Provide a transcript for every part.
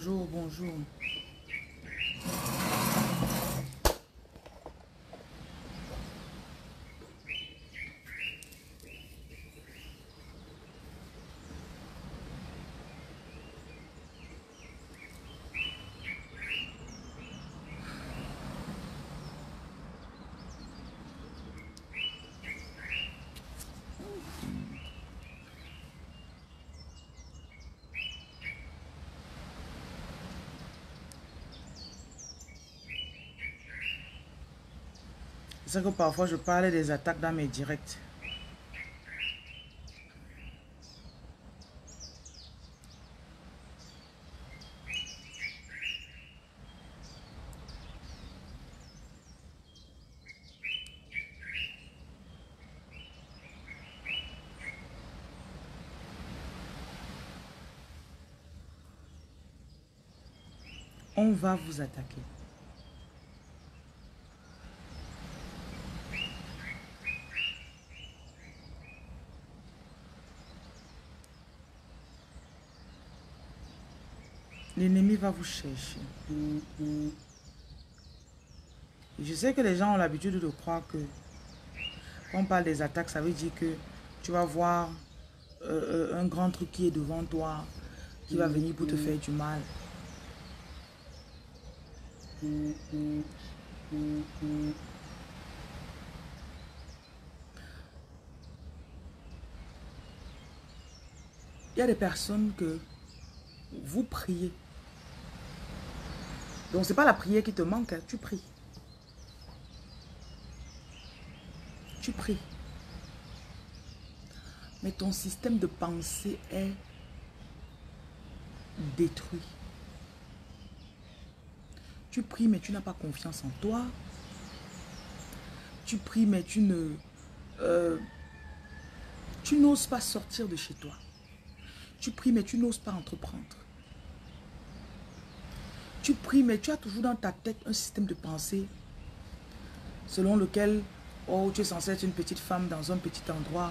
bonjour, bonjour. C'est que parfois je parlais des attaques dans mes directs. On va vous attaquer. L'ennemi va vous chercher. je sais que les gens ont l'habitude de croire que quand on parle des attaques, ça veut dire que tu vas voir euh, euh, un grand truc qui est devant toi, qui va venir pour te faire du mal. Il y a des personnes que vous priez donc, ce n'est pas la prière qui te manque, hein. tu pries. Tu pries. Mais ton système de pensée est détruit. Tu pries, mais tu n'as pas confiance en toi. Tu pries, mais tu ne... Euh, tu n'oses pas sortir de chez toi. Tu pries, mais tu n'oses pas entreprendre. Tu pries, mais tu as toujours dans ta tête un système de pensée selon lequel, oh, tu es censé être une petite femme dans un petit endroit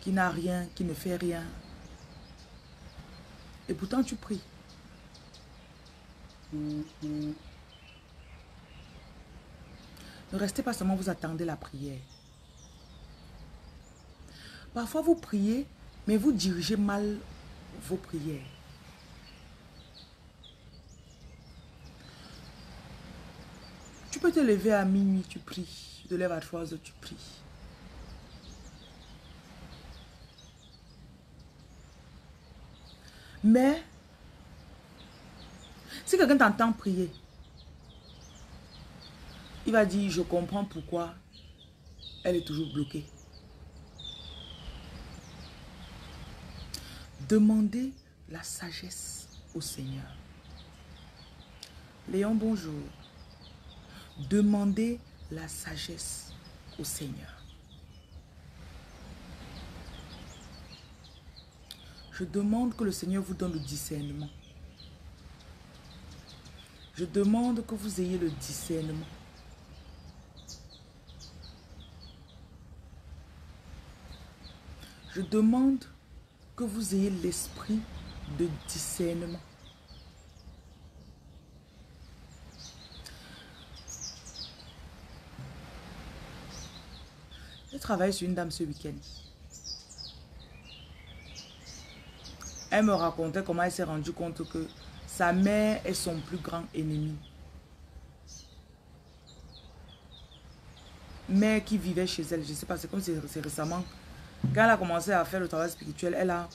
qui n'a rien, qui ne fait rien. Et pourtant, tu pries. Ne restez pas seulement vous attendez la prière. Parfois, vous priez, mais vous dirigez mal vos prières. Tu peux te lever à minuit, tu pries. Tu te lèves à 3 heures, tu pries. Mais, si quelqu'un t'entend prier, il va dire, je comprends pourquoi elle est toujours bloquée. Demandez la sagesse au Seigneur. Léon, bonjour. Demandez la sagesse au Seigneur. Je demande que le Seigneur vous donne le discernement. Je demande que vous ayez le discernement. Je demande que vous ayez l'esprit de discernement. J'ai travaillé sur une dame ce week-end. Elle me racontait comment elle s'est rendue compte que sa mère est son plus grand ennemi. Mère qui vivait chez elle, je ne sais pas, c'est comme si c'est récemment. Quand elle a commencé à faire le travail spirituel, elle a...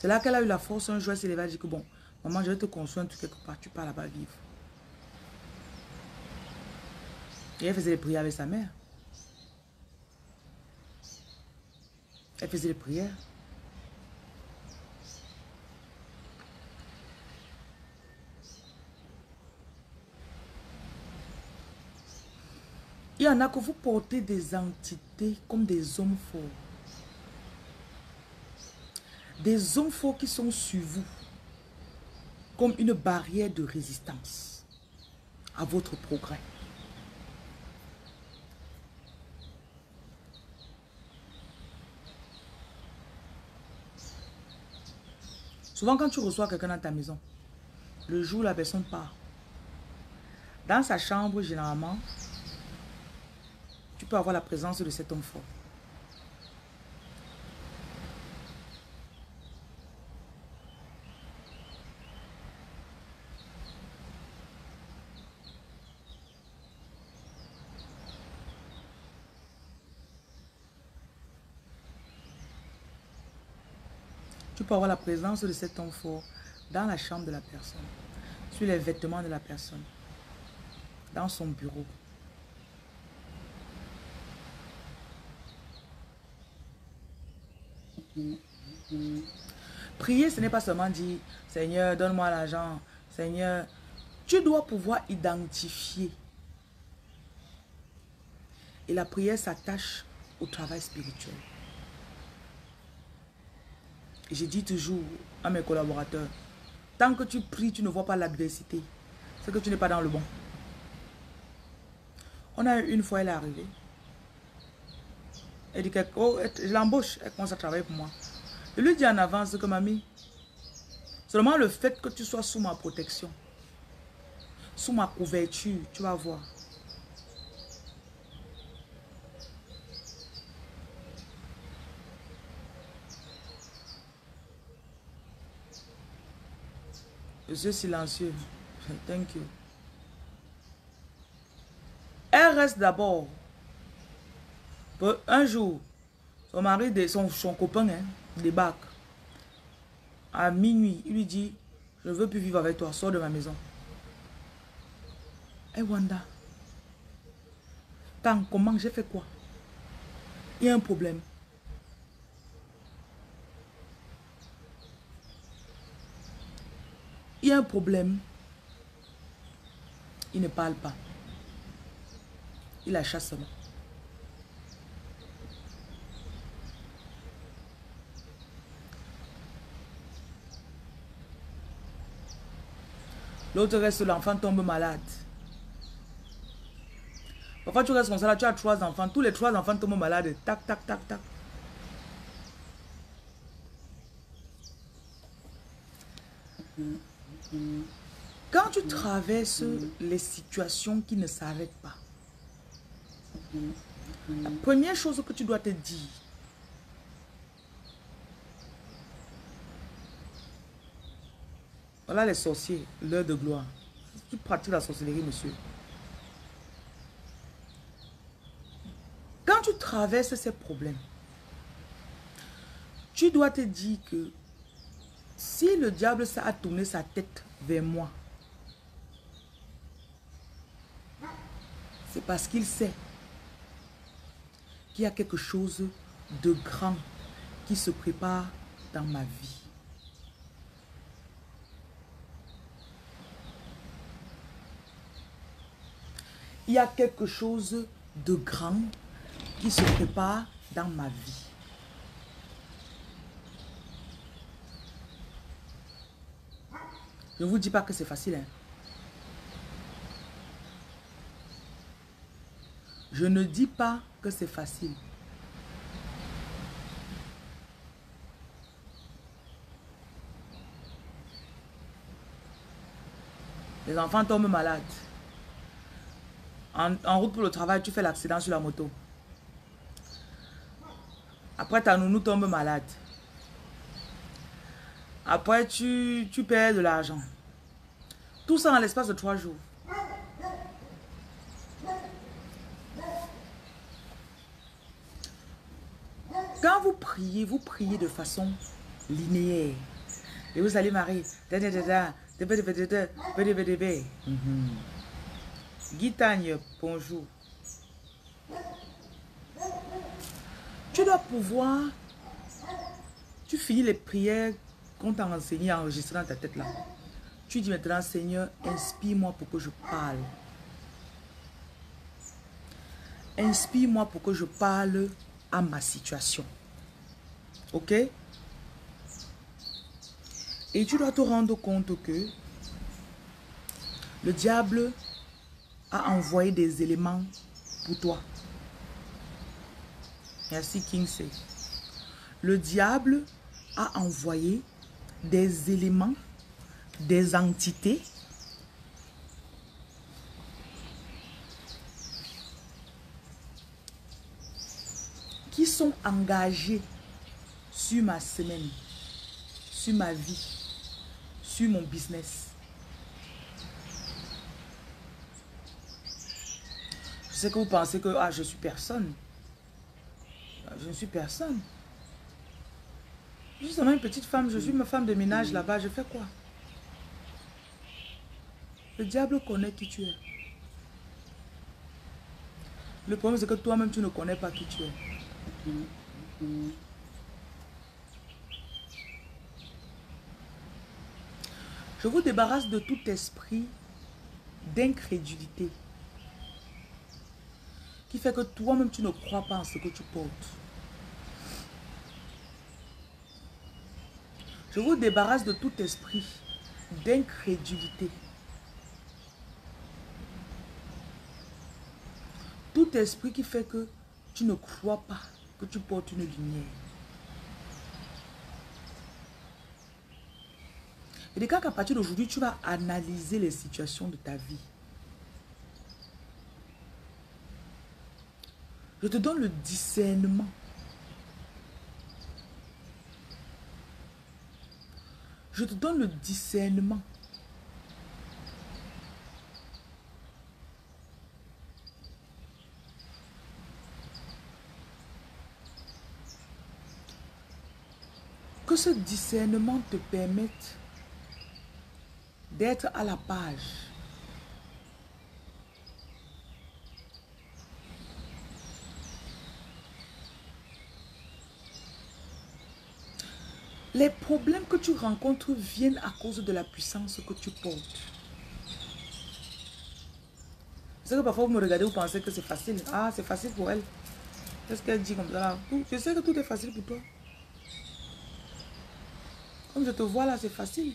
C'est là qu'elle a eu la force un jour, elle s'est levée, elle dit que bon, maman, je vais te construire un quelque part, tu pars là-bas vivre. Et elle faisait les prières avec sa mère. Elle faisait les prières. Il y en a que vous portez des entités comme des hommes forts. Des hommes forts qui sont sur vous comme une barrière de résistance à votre progrès. Souvent, quand tu reçois quelqu'un dans ta maison, le jour où la personne part, dans sa chambre, généralement, tu peux avoir la présence de cet homme fort. Avoir la présence de cet homme fort dans la chambre de la personne, sur les vêtements de la personne, dans son bureau. Prier, ce n'est pas seulement dire, Seigneur, donne-moi l'argent. Seigneur, tu dois pouvoir identifier. Et la prière s'attache au travail spirituel. Je dis toujours à mes collaborateurs, tant que tu pries, tu ne vois pas l'adversité. C'est que tu n'es pas dans le bon. On a eu une fois, elle est arrivée. Elle dit que, oh, je l'embauche, elle commence à travailler pour moi. Je lui dis en avance que mamie, seulement le fait que tu sois sous ma protection, sous ma couverture, tu vas voir. Je silencieux. Thank you. Elle reste d'abord. Un jour, son mari, son, son copain, hein, débarque. À minuit, il lui dit, je ne veux plus vivre avec toi, sors de ma maison. Et eh, Wanda, tant comment j'ai fait quoi? Il y a un problème. Il y a un problème. Il ne parle pas. Il la chasse seulement. L'autre reste, l'enfant tombe malade. Parfois, tu restes comme ça, tu as trois enfants. Tous les trois enfants tombent malades. Tac, tac, tac, tac. Quand tu traverses les situations qui ne s'arrêtent pas, la première chose que tu dois te dire, voilà les sorciers, l'heure de gloire. Tu pratiques la sorcellerie, monsieur. Quand tu traverses ces problèmes, tu dois te dire que si le diable a tourné sa tête vers moi, c'est parce qu'il sait qu'il y a quelque chose de grand qui se prépare dans ma vie. Il y a quelque chose de grand qui se prépare dans ma vie. Ne vous dis pas que c'est facile. Hein. Je ne dis pas que c'est facile. Les enfants tombent malades. En, route pour le travail, tu fais l'accident sur la moto. Après, ta nounou tombe malade. Après, tu, tu perds de l'argent. Tout ça en l'espace de trois jours. Quand vous priez, vous priez de façon linéaire. Et vous allez marier. Guitagne, bonjour. Tu dois pouvoir... Tu finis les prières qu'on t'a enseigné à enregistrer dans ta tête là. Tu dis maintenant, Seigneur, inspire-moi pour que je parle. Inspire-moi pour que je parle à ma situation. Ok? Et tu dois te rendre compte que le diable a envoyé des éléments pour toi. Merci Kingsey. Le diable a envoyé des éléments des entités qui sont engagées sur ma semaine, sur ma vie, sur mon business. Je sais que vous pensez que ah, je suis personne. Je ne suis personne. Je suis seulement une petite femme, je suis une femme de ménage là-bas, je fais quoi? Le diable connaît qui tu es. Le problème c'est que toi-même tu ne connais pas qui tu es. Je vous débarrasse de tout esprit d'incrédulité qui fait que toi-même tu ne crois pas en ce que tu portes. Je vous débarrasse de tout esprit d'incrédulité. Esprit qui fait que tu ne crois pas que tu portes une lumière. Et des cas qu'à partir d'aujourd'hui, tu vas analyser les situations de ta vie? Je te donne le discernement. Je te donne le discernement. Ce discernement te permette d'être à la page. Les problèmes que tu rencontres viennent à cause de la puissance que tu portes. C'est que parfois vous me regardez, vous pensez que c'est facile. Ah, c'est facile pour elle. Qu'est-ce qu'elle dit comme ça? Je sais que tout est facile pour toi. Comme je te vois là, c'est facile.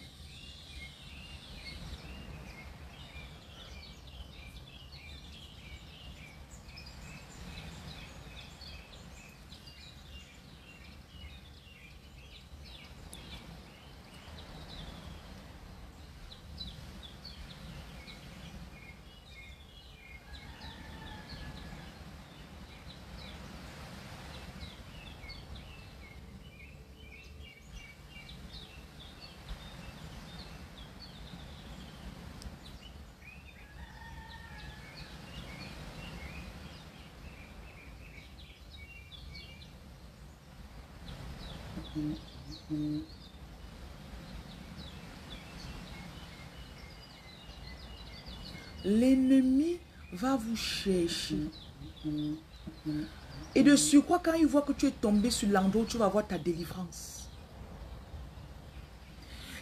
L'ennemi va vous chercher. Et de surcroît, quand il voit que tu es tombé sur l'endroit où tu vas voir ta délivrance.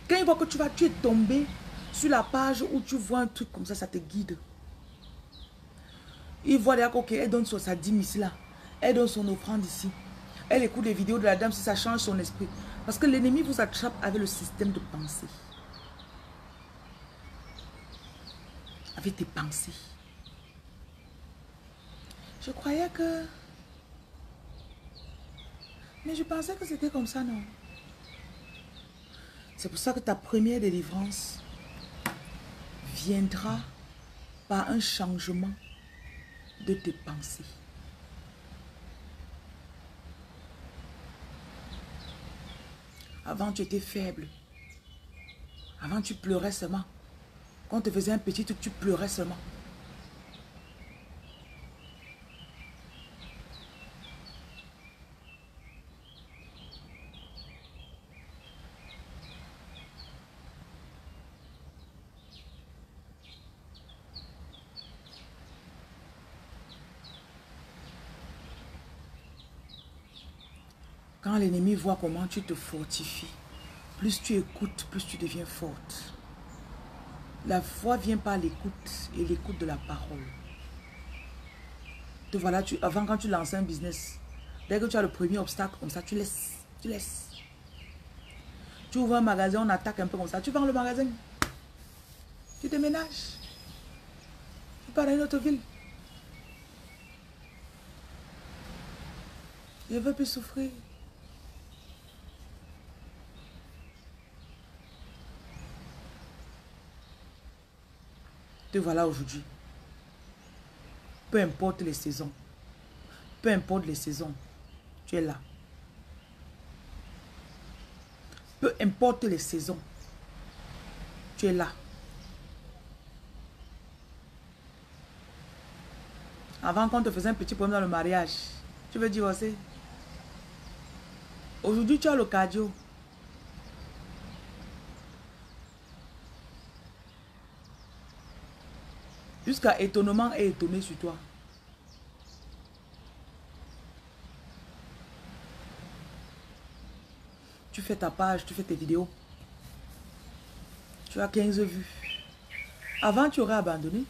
Quand il voit que tu, vas, tu es tombé sur la page où tu vois un truc comme ça, ça te guide. Il voit d'ailleurs qu'elle donne sa dîme ici, là. Elle donne son offrande ici. Elle écoute les vidéos de la dame si ça change son esprit. Parce que l'ennemi vous attrape avec le système de pensée. Tes pensées. Je croyais que... Mais je pensais que c'était comme ça, non C'est pour ça que ta première délivrance viendra par un changement de tes pensées. Avant, tu étais faible. Avant, tu pleurais seulement. Quand on te faisait un petit tu pleurais seulement. Quand l'ennemi voit comment tu te fortifies, plus tu écoutes, plus tu deviens forte. La foi vient par l'écoute et l'écoute de la parole. Voilà, avant quand tu lances un business, dès que tu as le premier obstacle comme ça, tu laisses, tu laisses. Ouvres un magasin, on attaque un peu comme ça, tu vends le magasin. Tu déménages. Tu pars dans une autre ville. Je veux plus souffrir. Voilà aujourd'hui. Peu importe les saisons. Peu importe les saisons. Tu es là. Peu importe les saisons. Tu es là. Avant qu'on te faisait un petit problème dans le mariage, tu veux divorcer? Aujourd'hui, tu as le cardio. Jusqu'à étonnement et étonné sur toi. Tu fais ta page, tu fais tes vidéos. Tu as 15 vues. Avant, tu aurais abandonné.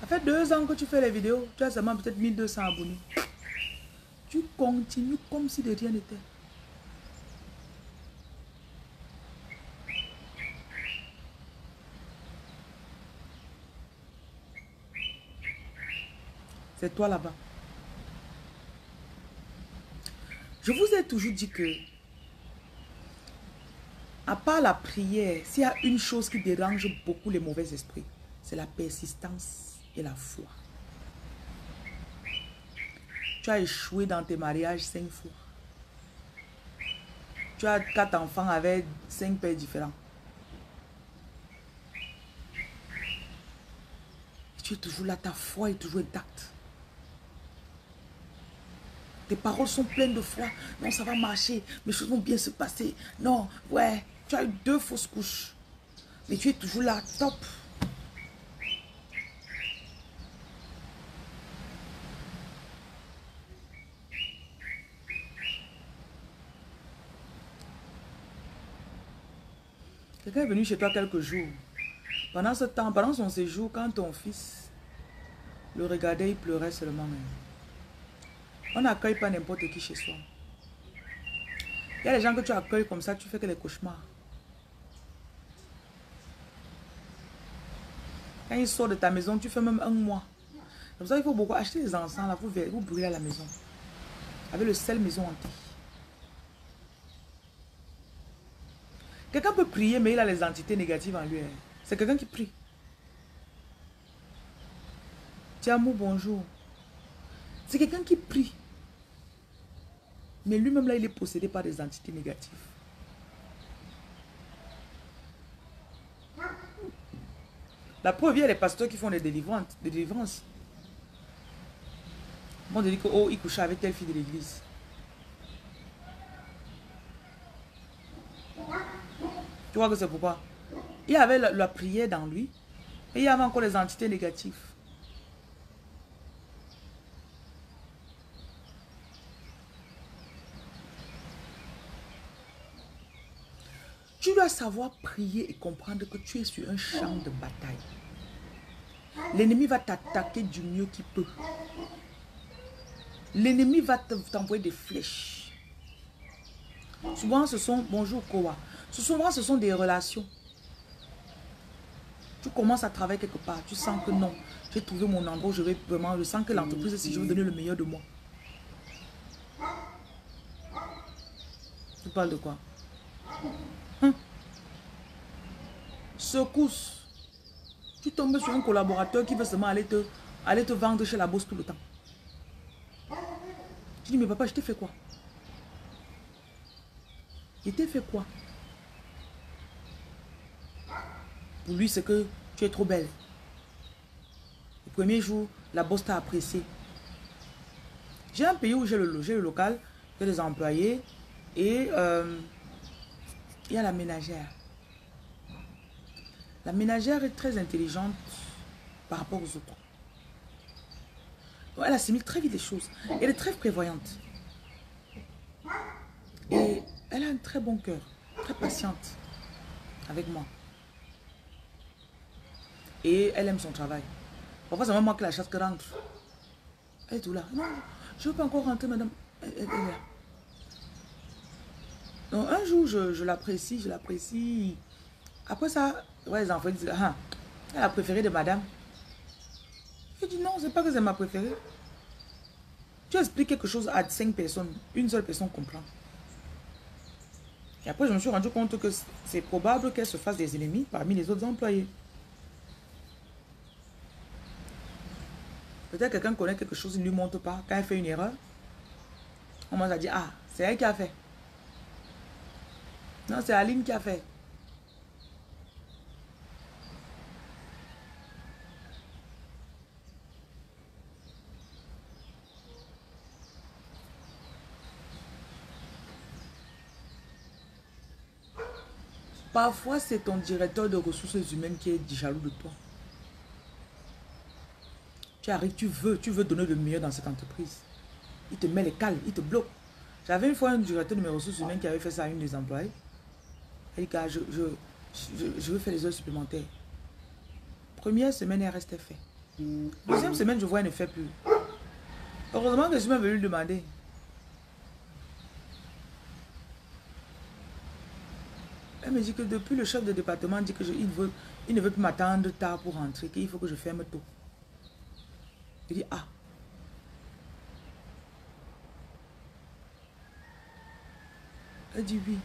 Ça fait deux ans que tu fais les vidéos. Tu as seulement peut-être 1200 abonnés. Tu continues comme si de rien n'était. Toi là-bas. Je vous ai toujours dit que, à part la prière, s'il y a une chose qui dérange beaucoup les mauvais esprits, c'est la persistance et la foi. Tu as échoué dans tes mariages cinq fois. Tu as quatre enfants avec cinq pères différents. Tu es toujours là, ta foi est toujours intacte. Tes paroles sont pleines de foi. Non, ça va marcher. Mes choses vont bien se passer. Non, ouais, tu as eu deux fausses couches. Mais tu es toujours là, top. Quelqu'un est venu chez toi quelques jours. Pendant ce temps, pendant son séjour, quand ton fils le regardait, il pleurait seulement. On n'accueille pas n'importe qui chez soi. Il y a des gens que tu accueilles comme ça, tu fais que les cauchemars. Quand ils sortent de ta maison, tu fais même un mois. Pour ça qu'il faut beaucoup acheter des encens là, vous, vous brûler à la maison. Avec le sel maison hanté. Quelqu'un peut prier, mais il a les entités négatives en lui. Hein. C'est quelqu'un qui prie. Tiens-moi bonjour. C'est quelqu'un qui prie. Mais lui-même là, il est possédé par des entités négatives. La preuve, il y a les pasteurs qui font des délivrances. Des délivrances. On dit que, oh, il couchait avec telle fille de l'église. Tu vois que c'est pourquoi? Il y avait la, la prière dans lui. Et il y avait encore les entités négatives. Tu savoir prier et comprendre que tu es sur un champ de bataille. L'ennemi va t'attaquer du mieux qu'il peut. L'ennemi va t'envoyer des flèches. Souvent, ce sont, bonjour Koa, souvent ce sont des relations. Tu commences à travailler quelque part, tu sens que non, j'ai trouvé mon endroit je vais vraiment, je sens que l'entreprise, si je veux donner le meilleur de moi. Tu parles de quoi? Secousse. Tu tombes sur un collaborateur qui veut seulement aller te, aller te vendre chez la bosse tout le temps. Tu dis, mais papa, je t'ai fait quoi? Je t'ai fait quoi? Pour lui, c'est que tu es trop belle. Le premier jour, la bosse t'a apprécié. J'ai un pays où j'ai le, le local, j'ai des employés et euh, il y a la ménagère. La ménagère est très intelligente par rapport aux autres. elle assimile très vite les choses. Elle est très prévoyante. Et elle a un très bon cœur, très patiente avec moi. Et elle aime son travail. Parfois, c'est même moi qui la chasse que rentre. Elle est tout là. Non, je ne veux pas encore rentrer, madame. Elle, est là. Donc, un jour, je l'apprécie, je l'apprécie. Après ça, Ouais, les enfants disent, ah, elle a préférée de madame. Je dis, non, c'est pas que c'est ma préférée. Tu expliques quelque chose à cinq personnes, une seule personne comprend. Et après, je me suis rendu compte que c'est probable qu'elle se fasse des ennemis parmi les autres employés. Peut-être que quelqu'un connaît quelque chose, il ne lui montre pas. Quand elle fait une erreur, on m'a dit, ah, c'est elle qui a fait. Non, c'est Aline qui a fait. Parfois, c'est ton directeur de ressources humaines qui est jaloux de toi. Tu arrives, tu veux, tu veux donner le meilleur dans cette entreprise. Il te met les cales, il te bloque. J'avais une fois un directeur de mes ressources humaines qui avait fait ça à une des employés. Il dit, je, je, veux faire les heures supplémentaires. Première semaine, elle restait fait. Deuxième semaine, je vois, elle ne fait plus. Heureusement que je suis venu demander. Elle me dit que depuis le chef de département dit que il, veut, il ne veut plus m'attendre tard pour rentrer, qu'il faut que je ferme tôt. Il dit, ah. Elle dit oui.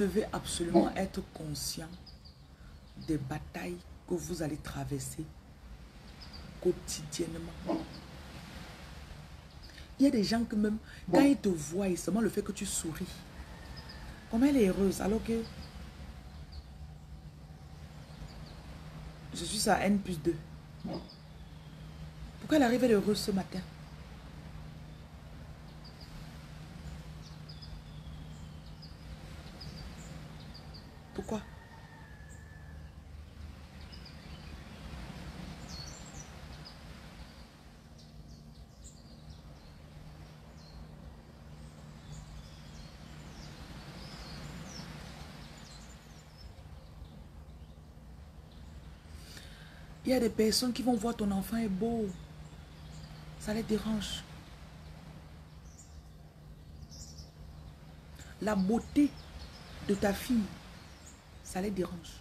Devez absolument être conscient des batailles que vous allez traverser quotidiennement. Il y a des gens que même, quand ils te voient, seulement le fait que tu souris, comment elle est heureuse alors que je suis à N plus 2. Pourquoi elle arrive heureuse ce matin Pourquoi Il y a des personnes qui vont voir ton enfant est beau. Ça les dérange. La beauté de ta fille ça les dérange.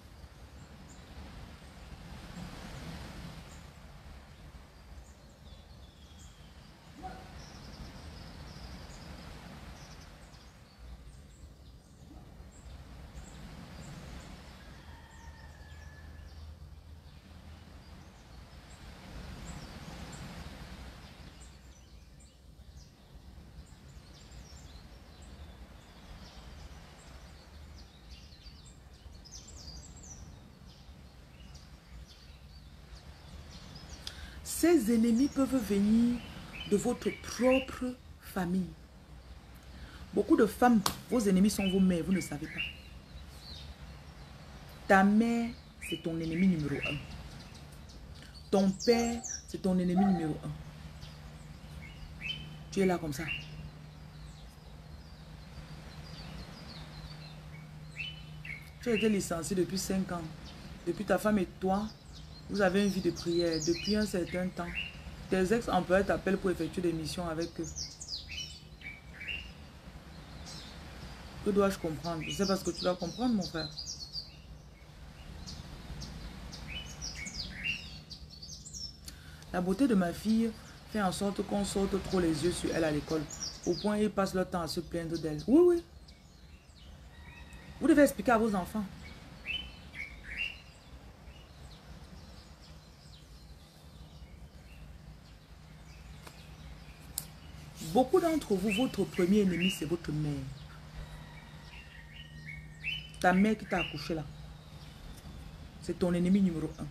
Ces ennemis peuvent venir de votre propre famille. Beaucoup de femmes, vos ennemis sont vos mères, vous ne savez pas. Ta mère, c'est ton ennemi numéro un. Ton père, c'est ton ennemi numéro un. Tu es là comme ça. Tu as été licencié depuis 5 ans. Depuis ta femme et toi, vous avez une vie de prière depuis un certain temps. Tes ex-employés t'appellent pour effectuer des missions avec eux. Que dois-je comprendre? Je sais pas ce que tu dois comprendre, mon frère. La beauté de ma fille fait en sorte qu'on saute trop les yeux sur elle à l'école. Au point ils passent leur temps à se plaindre d'elle. Oui, oui. Vous devez expliquer à vos enfants. Beaucoup d'entre vous, votre premier ennemi, c'est votre mère. Ta mère qui t'a accouché là. C'est ton ennemi numéro un.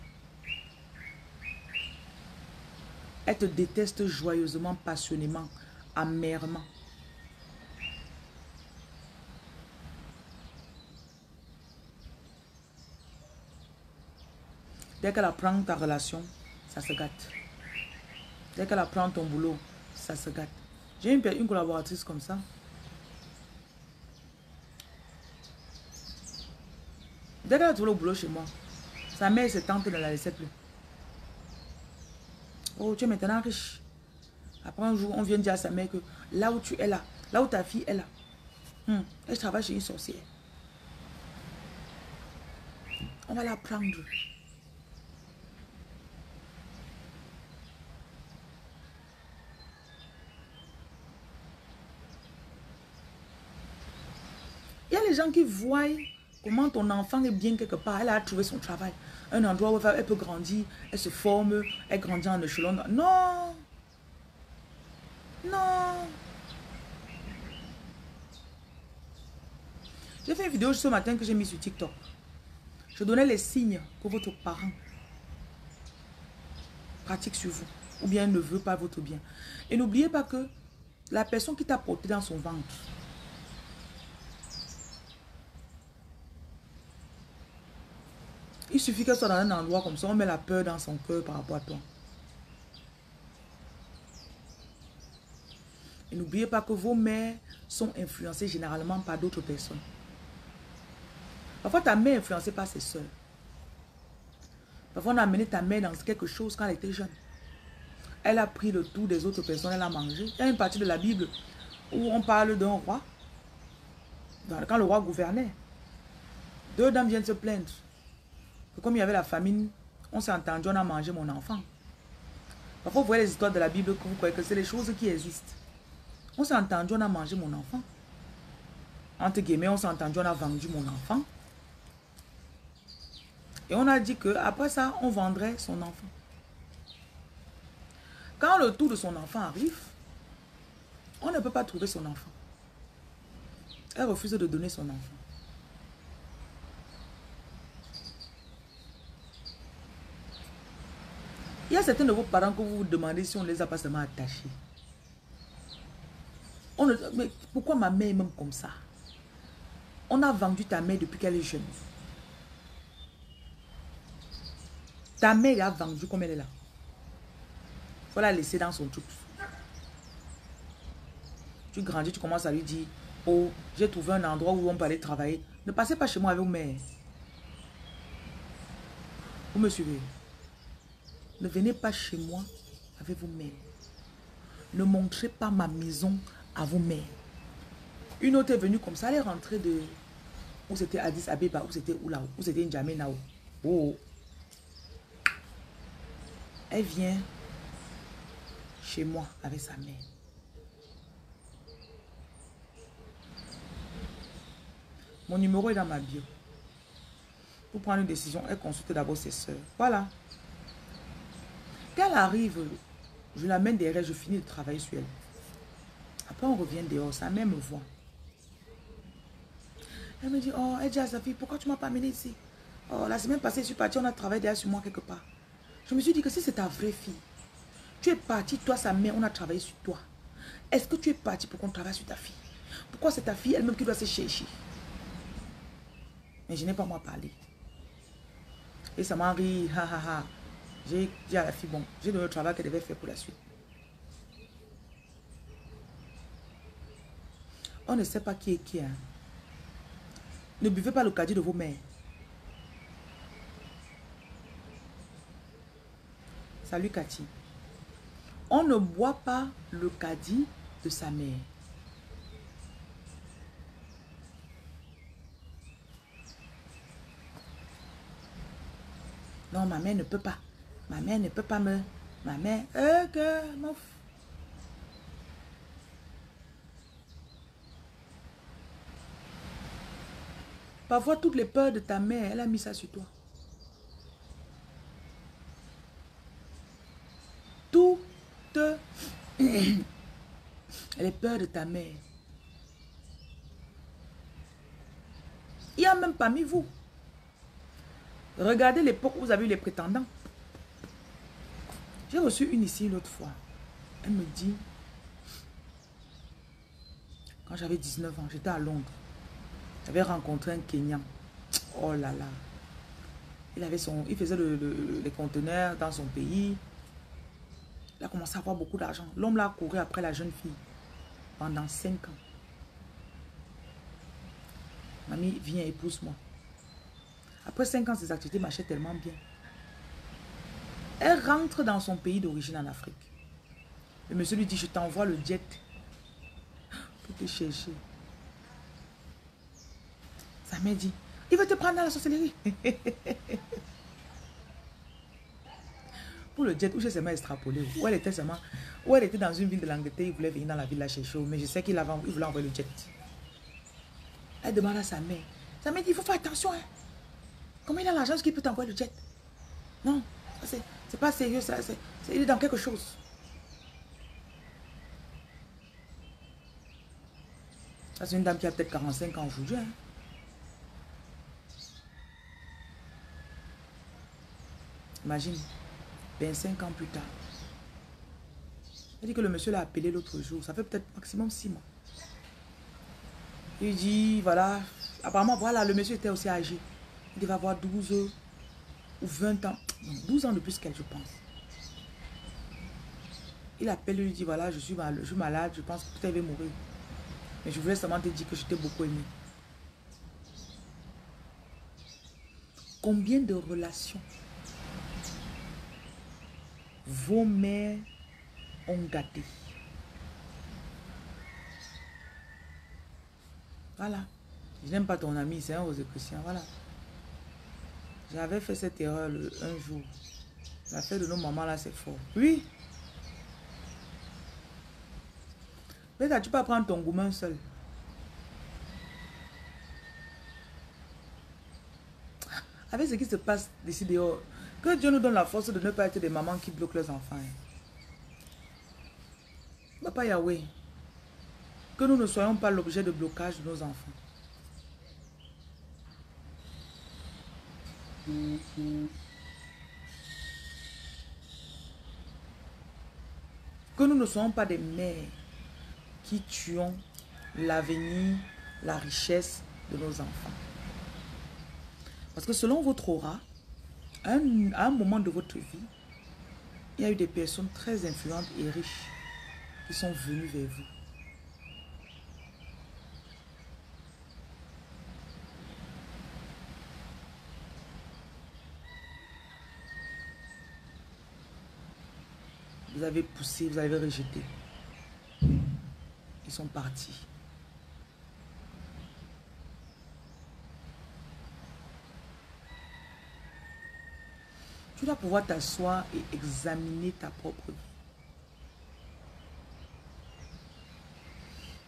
Elle te déteste joyeusement, passionnément, amèrement. Dès qu'elle apprend ta relation, ça se gâte. Dès qu'elle apprend ton boulot, ça se gâte. J'ai une, collaboratrice comme ça. Dès qu'elle a trouvé le boulot chez moi, sa mère se tente de la laisser plus. Oh, tu es maintenant riche. Après un jour, on vient dire à sa mère que là où tu es là, là où ta fille est là, hmm, elle travaille chez une sorcière. On va la prendre. Les gens qui voient comment ton enfant est bien quelque part. Elle a trouvé son travail. Un endroit où elle peut grandir. Elle se forme. Elle grandit en échelon. Non. Non. J'ai fait une vidéo ce matin que j'ai mis sur TikTok. Je donnais les signes que votre parent pratique sur vous. Ou bien ne veut pas votre bien. Et n'oubliez pas que la personne qui t'a porté dans son ventre, Il suffit qu'elle soit dans un endroit comme ça, on met la peur dans son cœur par rapport à toi. Et n'oubliez pas que vos mères sont influencées généralement par d'autres personnes. Parfois, ta mère est influencée par ses soeurs. Parfois, on a amené ta mère dans quelque chose quand elle était jeune. Elle a pris le tout des autres personnes, elle a mangé. Il y a une partie de la Bible où on parle d'un roi. Quand le roi gouvernait, deux dames viennent se plaindre comme il y avait la famine, on s'est entendu, on a mangé mon enfant. Parfois, vous voyez les histoires de la Bible que vous croyez que c'est les choses qui existent. On s'est entendu, on a mangé mon enfant. Entre guillemets, on s'est entendu, on a vendu mon enfant. Et on a dit que après ça, on vendrait son enfant. Quand le tour de son enfant arrive, on ne peut pas trouver son enfant. Elle refuse de donner son enfant. Il y a certains de vos parents que vous vous demandez si on les a pas seulement attachés. On mais pourquoi ma mère est même comme ça? On a vendu ta mère depuis qu'elle est jeune. Ta mère a vendu comme elle est là? Il faut la laisser dans son truc. Tu grandis, tu commences à lui dire, oh, j'ai trouvé un endroit où on peut aller travailler. Ne passez pas chez moi avec vos mères. Vous me suivez? Ne venez pas chez moi avec vos mères. Ne montrez pas ma maison à vos mères. Une autre est venue comme ça, elle est rentrée de... Où c'était Addis Abeba, où c'était où là, où c'était N'Djamena. Oh. Elle vient chez moi avec sa mère. Mon numéro est dans ma bio. Pour prendre une décision, elle consulte d'abord ses soeurs. Voilà. Quand elle arrive, je l'amène derrière, je finis de travailler sur elle. Après, on revient dehors, sa mère me voit. Elle me dit, oh, sa fille, pourquoi tu ne m'as pas amené ici? Oh, la semaine passée, je suis partie, on a travaillé derrière sur moi quelque part. Je me suis dit que si c'est ta vraie fille, tu es parti, toi, sa mère, on a travaillé sur toi. Est-ce que tu es parti pour qu'on travaille sur ta fille? Pourquoi c'est ta fille elle-même qui doit se chercher? Mais je n'ai pas moi parlé. Et ça m'a ri, ha ha ha. J'ai dit à la fille, bon, j'ai donné le travail qu'elle devait faire pour la suite. On ne sait pas qui est qui. Hein. Ne buvez pas le caddie de vos mères. Salut Cathy. On ne boit pas le caddie de sa mère. Non, ma mère ne peut pas. Ma mère ne peut pas me... Ma mère... Euh, que... Parfois, toutes les peurs de ta mère, elle a mis ça sur toi. Toutes les peurs de ta mère. Il y a même parmi vous. Regardez l'époque où vous avez eu les prétendants. J'ai reçu une ici l'autre fois. Elle me dit, quand j'avais 19 ans, j'étais à Londres. J'avais rencontré un Kenyan. Oh là là. Il, faisait les conteneurs dans son pays. Il a commencé à avoir beaucoup d'argent. L'homme l'a couru après la jeune fille pendant 5 ans. Mamie, viens, épouse-moi. Après 5 ans, ses activités marchaient tellement bien. Elle rentre dans son pays d'origine en Afrique. Le monsieur lui dit, je t'envoie le jet pour te chercher. Sa mère dit, Il veut te prendre dans la sorcellerie. Pour le jet, où j'ai seulement extrapolé. Où elle était seulement... Où elle était dans une ville de l'Angleterre, il voulait venir dans la ville la chercher. Mais je sais qu'il voulait envoyer le jet. Elle demande à sa mère. Sa mère dit, il faut faire attention. Hein. Comment il a l'argent qui peut t'envoyer le jet? Non, c'est pas sérieux. Ça, il est dans quelque chose. C'est une dame qui a peut-être 45 ans aujourd'hui. Hein. Imagine, 25 ans plus tard. Elle dit que le monsieur l'a appelé l'autre jour. Ça fait peut-être maximum 6 mois. Il dit, voilà, apparemment, voilà, le monsieur était aussi âgé. Il devait avoir 12 ou 20 ans. 12 ans de plus qu'elle, je pense. Il appelle, il lui dit, voilà, je suis, je suis malade, je pense que tu va mourir. Mais je voulais seulement te dire que je t'ai beaucoup aimé. Combien de relations vos mères ont gâté? Voilà. Je n'aime pas ton ami, c'est un Chrétien. Voilà. J'avais fait cette erreur un jour. L'affaire de nos mamans là, c'est fort. Oui. Mais tu peux prendre ton gourmand seul. Avec ce qui se passe d'ici dehors, que Dieu nous donne la force de ne pas être des mamans qui bloquent leurs enfants. Papa Yahweh, que nous ne soyons pas l'objet de blocage de nos enfants. Que nous ne soyons pas des mères qui tuons l'avenir, la richesse de nos enfants. Parce que selon votre aura, à un, moment de votre vie, il y a eu des personnes très influentes et riches qui sont venues vers vous. Vous avez poussé, vous avez rejeté. Ils sont partis. Tu dois pouvoir t'asseoir et examiner ta propre vie.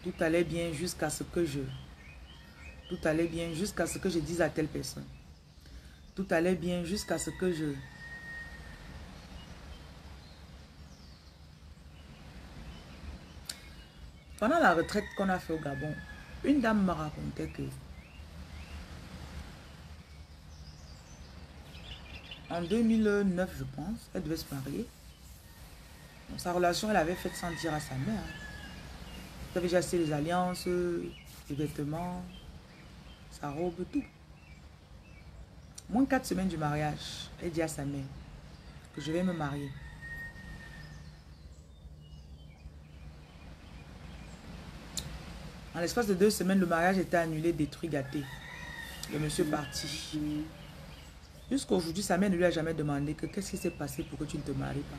Tout allait bien jusqu'à ce que je... Tout allait bien jusqu'à ce que je dise à telle personne. Tout allait bien jusqu'à ce que je... Pendant la retraite qu'on a fait au Gabon, une dame me racontait que en 2009, je pense, elle devait se marier. sa relation, elle avait fait sans dire à sa mère. Elle avait déjà les alliances, les vêtements, sa robe, tout. Moins quatre semaines du mariage, elle dit à sa mère que je vais me marier. En l'espace de deux semaines, le mariage était annulé, détruit, gâté. Le monsieur parti. Jusqu'à aujourd'hui, sa mère ne lui a jamais demandé que qu'est-ce qui s'est passé pour que tu ne te maries pas.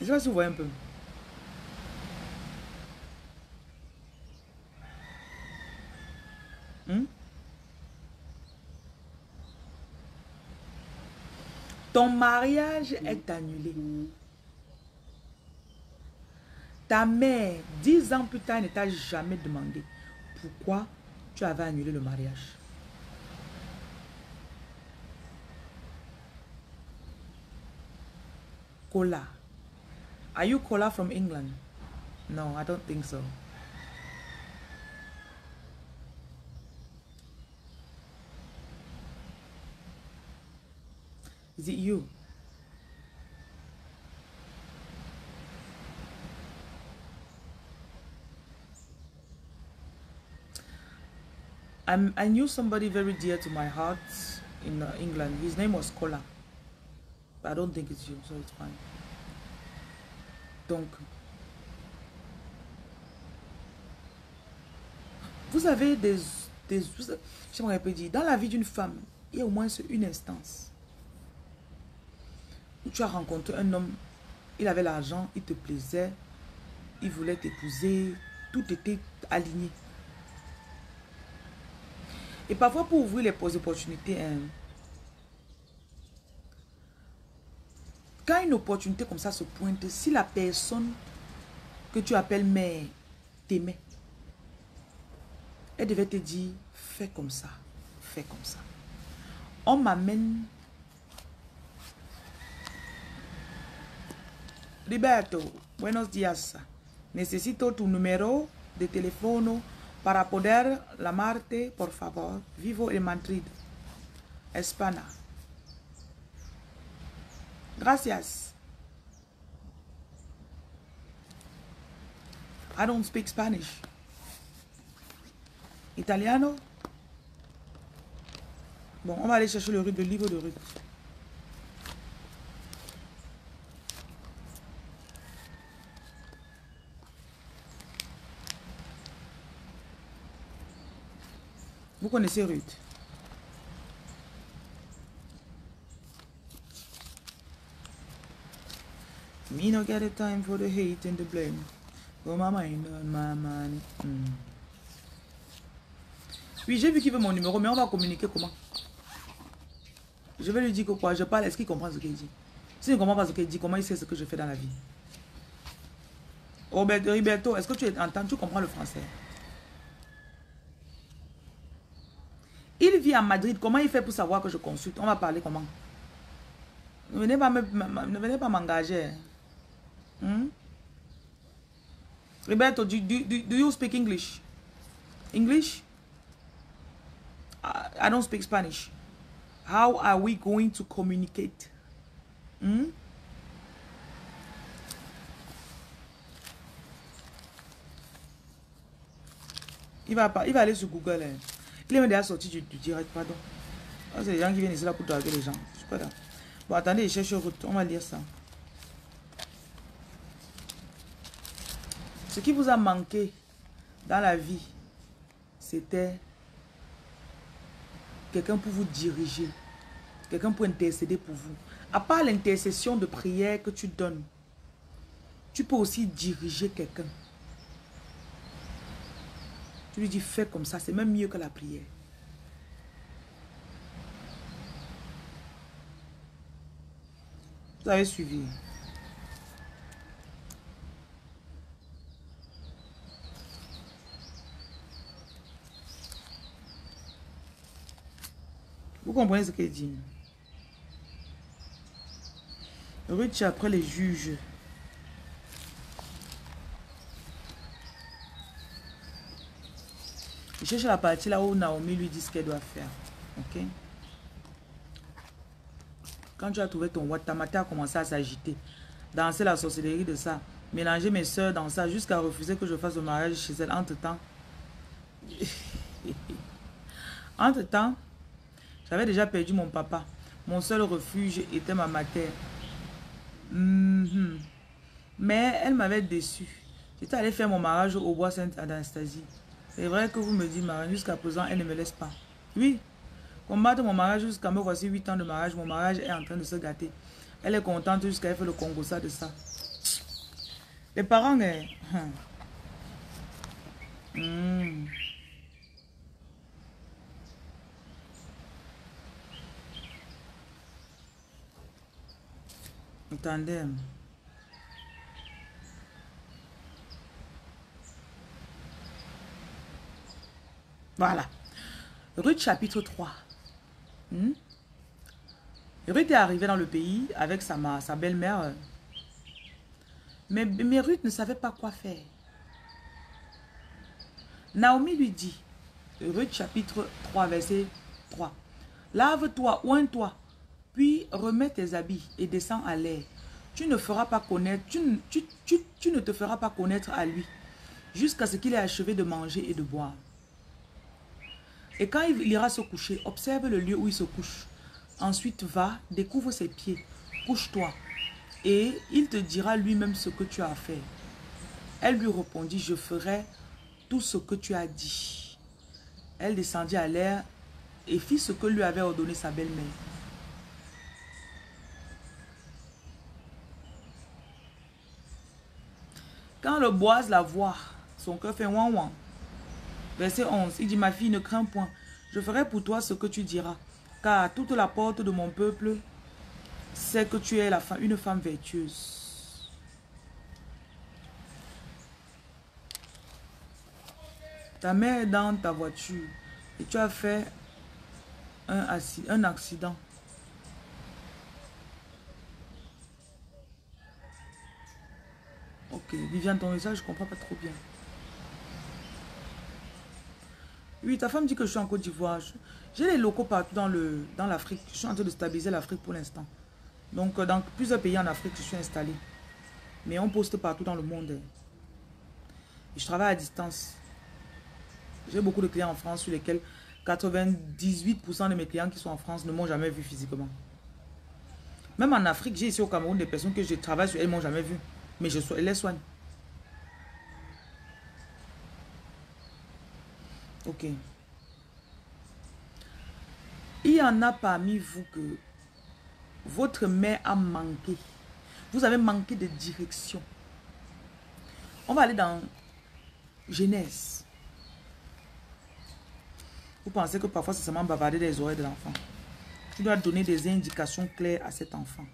Je sais pas si vous voyez un peu. Hmm? Ton mariage est annulé. Ta mère, dix ans plus tard, ne t'a jamais demandé pourquoi tu avais annulé le mariage. Cola. Are you Cola from England? No, I don't think so. Is it you? I'm, I knew somebody very dear to my heart in uh, England. His name was Kola. I don't think it's you, so it's fine. Donc, vous avez des... des J'aimerais dire, dans la vie d'une femme, il y a au moins une instance où tu as rencontré un homme, il avait l'argent, il te plaisait, il voulait t'épouser, tout était aligné. Et parfois, pour ouvrir les opportunités, hein, quand une opportunité comme ça se pointe, si la personne que tu appelles mère t'aimait, elle devait te dire, fais comme ça, fais comme ça. On m'amène Liberto, buenos días. Necesito tu número de teléfono para poder llamarte, por favor. Vivo en Madrid, España. Gracias. I don't speak Spanish. Italiano? Bon, on va aller chercher le, livre de Ruth. Vous connaissez Ruth? Me no time for the hate and the blame. For my mind on my. Oui, j'ai vu qu'il veut mon numéro, mais on va communiquer comment? Je vais lui dire que quoi? Je parle, est-ce qu'il comprend ce qu'il dit? S'il ne comprend pas ce qu'il dit, comment il sait ce que je fais dans la vie? Roberto, est-ce que tu entends, tu comprends le français? Il vit à Madrid. Comment il fait pour savoir que je consulte? On va parler comment? Ne venez pas m'engager. Hmm? Roberto, do, do, do, you speak English? English? I, I don't speak Spanish. How are we going to communicate? Hmm? Il va, il va aller sur Google. Hein. Il est sorti du, direct, pardon. Ah, c'est les gens qui viennent ici là pour draguer les gens. Je suis pas là. Bon, attendez, je cherche. On va lire ça. Ce qui vous a manqué dans la vie, c'était quelqu'un pour vous diriger, quelqu'un pour intercéder pour vous. À part l'intercession de prière que tu donnes, tu peux aussi diriger quelqu'un. Tu lui dis, fais comme ça, c'est même mieux que la prière. Vous avez suivi. Vous comprenez ce qu'il dit Ruth, après les juges. Cherche la partie là où Naomi lui dit ce qu'elle doit faire. Ok? Quand tu as trouvé ton Watamata a commencé à s'agiter. Danser la sorcellerie de ça. Mélanger mes soeurs dans ça jusqu'à refuser que je fasse le mariage chez elle. Entre-temps. Entre-temps, j'avais déjà perdu mon papa. Mon seul refuge était ma mère. Mhm. Mais elle m'avait déçu. J'étais allé faire mon mariage au bois Sainte-Anastasie. C'est vrai que vous me dites, Marie, jusqu'à présent, elle ne me laisse pas. Oui, combattre mon mariage jusqu'à me voici 8 ans de mariage, mon mariage est en train de se gâter. Elle est contente jusqu'à elle le Congo ça de ça. Les parents, eh, hein. hmm. Attendez. Voilà. Ruth chapitre 3. Hmm? Ruth est arrivée dans le pays avec sa, sa belle-mère. Mais, mais Ruth ne savait pas quoi faire. Naomi lui dit, Ruth chapitre 3, verset 3. Lave-toi, oins-toi, puis remets tes habits et descends à l'air. Tu ne feras pas connaître, tu, tu, tu ne te feras pas connaître à lui, jusqu'à ce qu'il ait achevé de manger et de boire. Et quand il ira se coucher, observe le lieu où il se couche. Ensuite, va, découvre ses pieds, couche-toi. Et il te dira lui-même ce que tu as fait. Elle lui répondit, je ferai tout ce que tu as dit. Elle descendit à l'air et fit ce que lui avait ordonné sa belle-mère. Quand le boise la voit, son cœur fait ouin ouin. Verset 11, il dit, ma fille, ne crains point. Je ferai pour toi ce que tu diras. Car toute la porte de mon peuple c'est que tu es la une femme vertueuse. Ta mère est dans ta voiture et tu as fait un, un accident. Ok, Viviane, ton message, je comprends pas trop bien. Oui, ta femme dit que je suis en Côte d'Ivoire. J'ai les locaux partout dans l'Afrique. Dans je suis en train de stabiliser l'Afrique pour l'instant. Donc, euh, dans plusieurs pays en Afrique, je suis installé. Mais on poste partout dans le monde. je travaille à distance. J'ai beaucoup de clients en France sur lesquels 98% de mes clients qui sont en France ne m'ont jamais vu physiquement. Même en Afrique, j'ai ici au Cameroun des personnes que je travaille sur elles ne m'ont jamais vu. Mais je les soigne. Ok. Il y en a parmi vous que votre mère a manqué. Vous avez manqué de direction. On va aller dans Genèse. Vous pensez que parfois c'est seulement bavarder des oreilles de l'enfant. Tu dois donner des indications claires à cet enfant.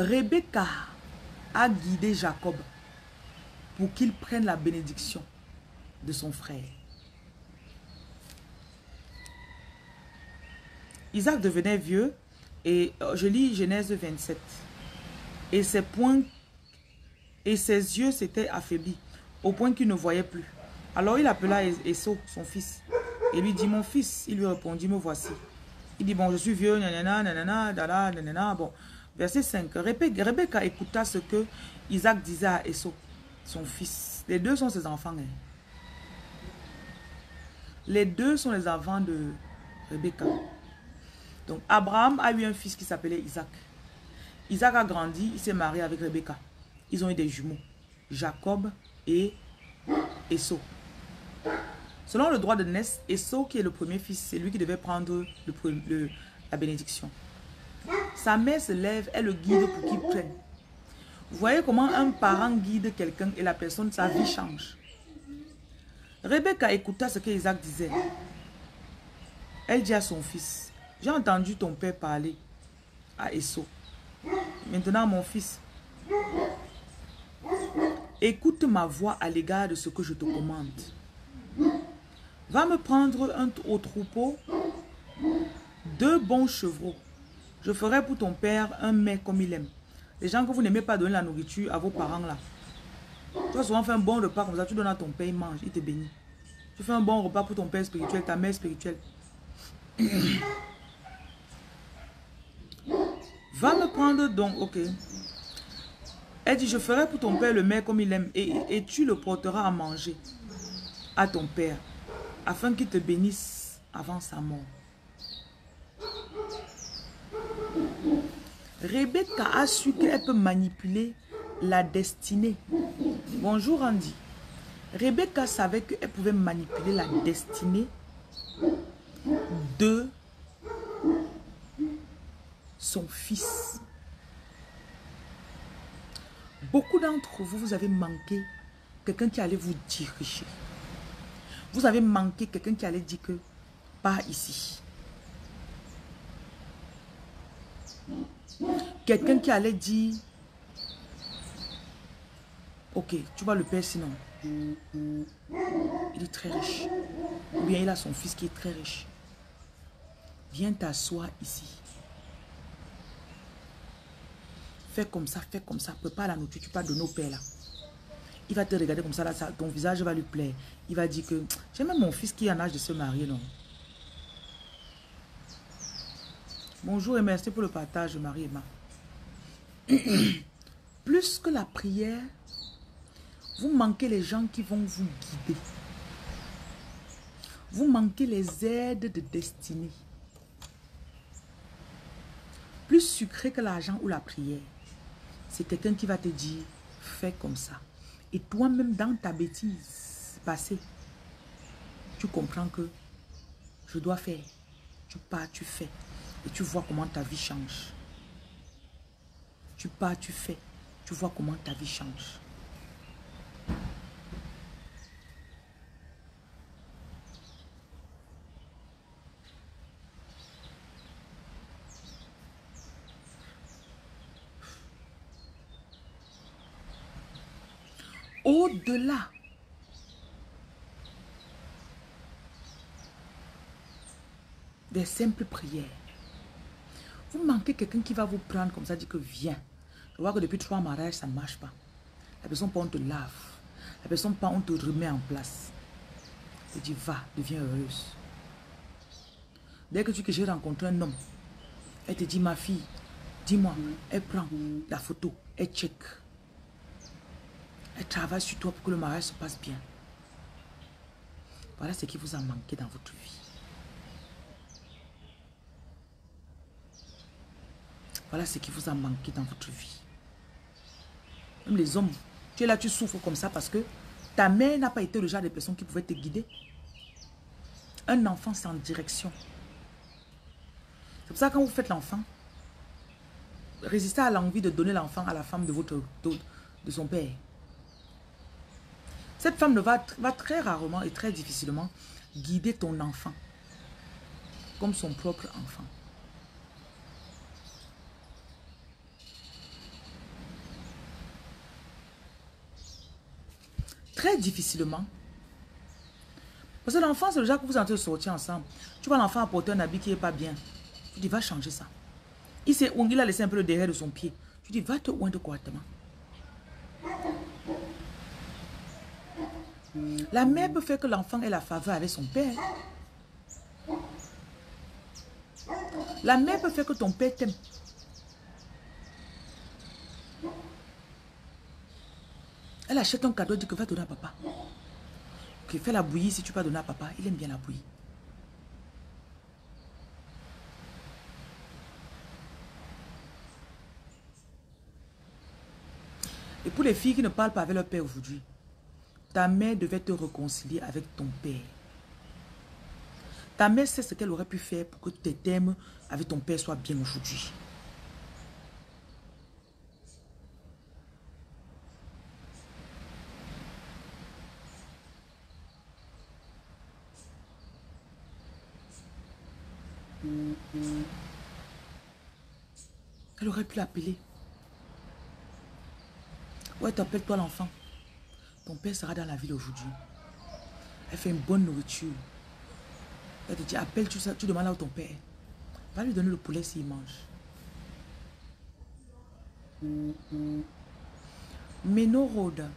Rebecca a guidé Jacob pour qu'il prenne la bénédiction de son frère. Isaac devenait vieux et euh, je lis Genèse 27. Et ses poings et ses yeux s'étaient affaiblis au point qu'il ne voyait plus. Alors il appela Esau, son fils, et lui dit, mon fils, il lui répondit, me voici. Il dit, bon, je suis vieux, nanana, nanana, dala, nanana, bon. Verset 5, Rebecca écouta ce que Isaac disait à Esau son fils. Les deux sont ses enfants. Hein. Les deux sont les enfants de Rebecca. Donc Abraham a eu un fils qui s'appelait Isaac. Isaac a grandi, il s'est marié avec Rebecca. Ils ont eu des jumeaux, Jacob et Esau. Selon le droit de naissance, Esau, qui est le premier fils, c'est lui qui devait prendre la bénédiction. Sa mère se lève, elle le guide pour qu'il prenne. Vous voyez comment un parent guide quelqu'un et la personne, sa vie change. Rebecca écouta ce que Isaac disait. Elle dit à son fils, j'ai entendu ton père parler à Esso. Maintenant, mon fils, écoute ma voix à l'égard de ce que je te commande. Va me prendre un, au troupeau deux bons chevreaux. Je ferai pour ton père un mets comme il aime. Les gens que vous n'aimez pas donner la nourriture à vos parents là. Tu vas souvent faire un bon repas comme ça, tu donnes à ton père, il mange, il te bénit. Tu fais un bon repas pour ton père spirituel, ta mère spirituelle. Va me prendre donc, ok. Elle dit, je ferai pour ton père le mets comme il aime et, et tu le porteras à manger à ton père afin qu'il te bénisse avant sa mort. Rebecca a su qu'elle peut manipuler la destinée. Bonjour Andy. Rebecca savait qu'elle pouvait manipuler la destinée de son fils. Beaucoup d'entre vous, vous avez manqué quelqu'un qui allait vous diriger. Vous avez manqué quelqu'un qui allait dire que pas ici. Quelqu'un qui allait dire, ok, tu vois le père sinon. Il est très riche. Ou bien il a son fils qui est très riche. Viens t'asseoir ici. Fais comme ça, fais comme ça. Prépare la nourriture, tu parles de nos pères là. Il va te regarder comme ça, là, ton visage va lui plaire. Il va dire que j'ai même mon fils qui est en âge de se marier, non. Bonjour et merci pour le partage, Marie-Emma. Plus que la prière, vous manquez les gens qui vont vous guider. Vous manquez les aides de destinée. Plus sucré que l'argent ou la prière, c'est quelqu'un qui va te dire, fais comme ça. Et toi-même, dans ta bêtise passée, tu comprends que je dois faire. Tu pars, tu fais. Et tu vois comment ta vie change. Tu pars, tu fais. tu vois comment ta vie change. Au-delà des simples prières, vous manquez quelqu'un qui va vous prendre comme ça, dit que viens. Je vois que depuis trois mariages, ça ne marche pas. La personne pas, on te lave. La personne pas, on te remet en place. Je dis, va, deviens heureuse. Dès que tu que j'ai rencontré un homme, elle te dit, ma fille, dis-moi, elle prend la photo, elle check. Elle travaille sur toi pour que le mariage se passe bien. Voilà ce qui vous a manqué dans votre vie. Voilà ce qui vous a manqué dans votre vie. Même les hommes, tu es là, tu souffres comme ça parce que ta mère n'a pas été le genre de personne qui pouvait te guider. Un enfant sans direction. C'est pour ça que quand vous faites l'enfant, résistez à l'envie de donner l'enfant à la femme de, votre, de son père. Cette femme va, va très rarement et très difficilement guider ton enfant comme son propre enfant. Très difficilement. Parce que l'enfant, c'est le genre que vous entrez sortir ensemble. Tu vois l'enfant apporter un habit qui n'est pas bien. Tu dis, va changer ça. Il, il a laissé un peu le derrière de son pied. Tu dis, va te oindre correctement. La mère peut faire que l'enfant ait la faveur avec son père. La mère peut faire que ton père t'aime. Elle achète un cadeau, dit que va donner à papa. Fais la bouillie si tu peux donner à papa. Il aime bien la bouillie. Et pour les filles qui ne parlent pas avec leur père aujourd'hui, ta mère devait te réconcilier avec ton père. Ta mère sait ce qu'elle aurait pu faire pour que tes thèmes avec ton père soient bien aujourd'hui. Elle aurait pu l'appeler. Ouais, t'appelles-toi l'enfant. Ton père sera dans la ville aujourd'hui. Elle fait une bonne nourriture. Elle te dit, appelle, tu, tu demandes à ton père. Va lui donner le poulet s'il mange. Rhoda.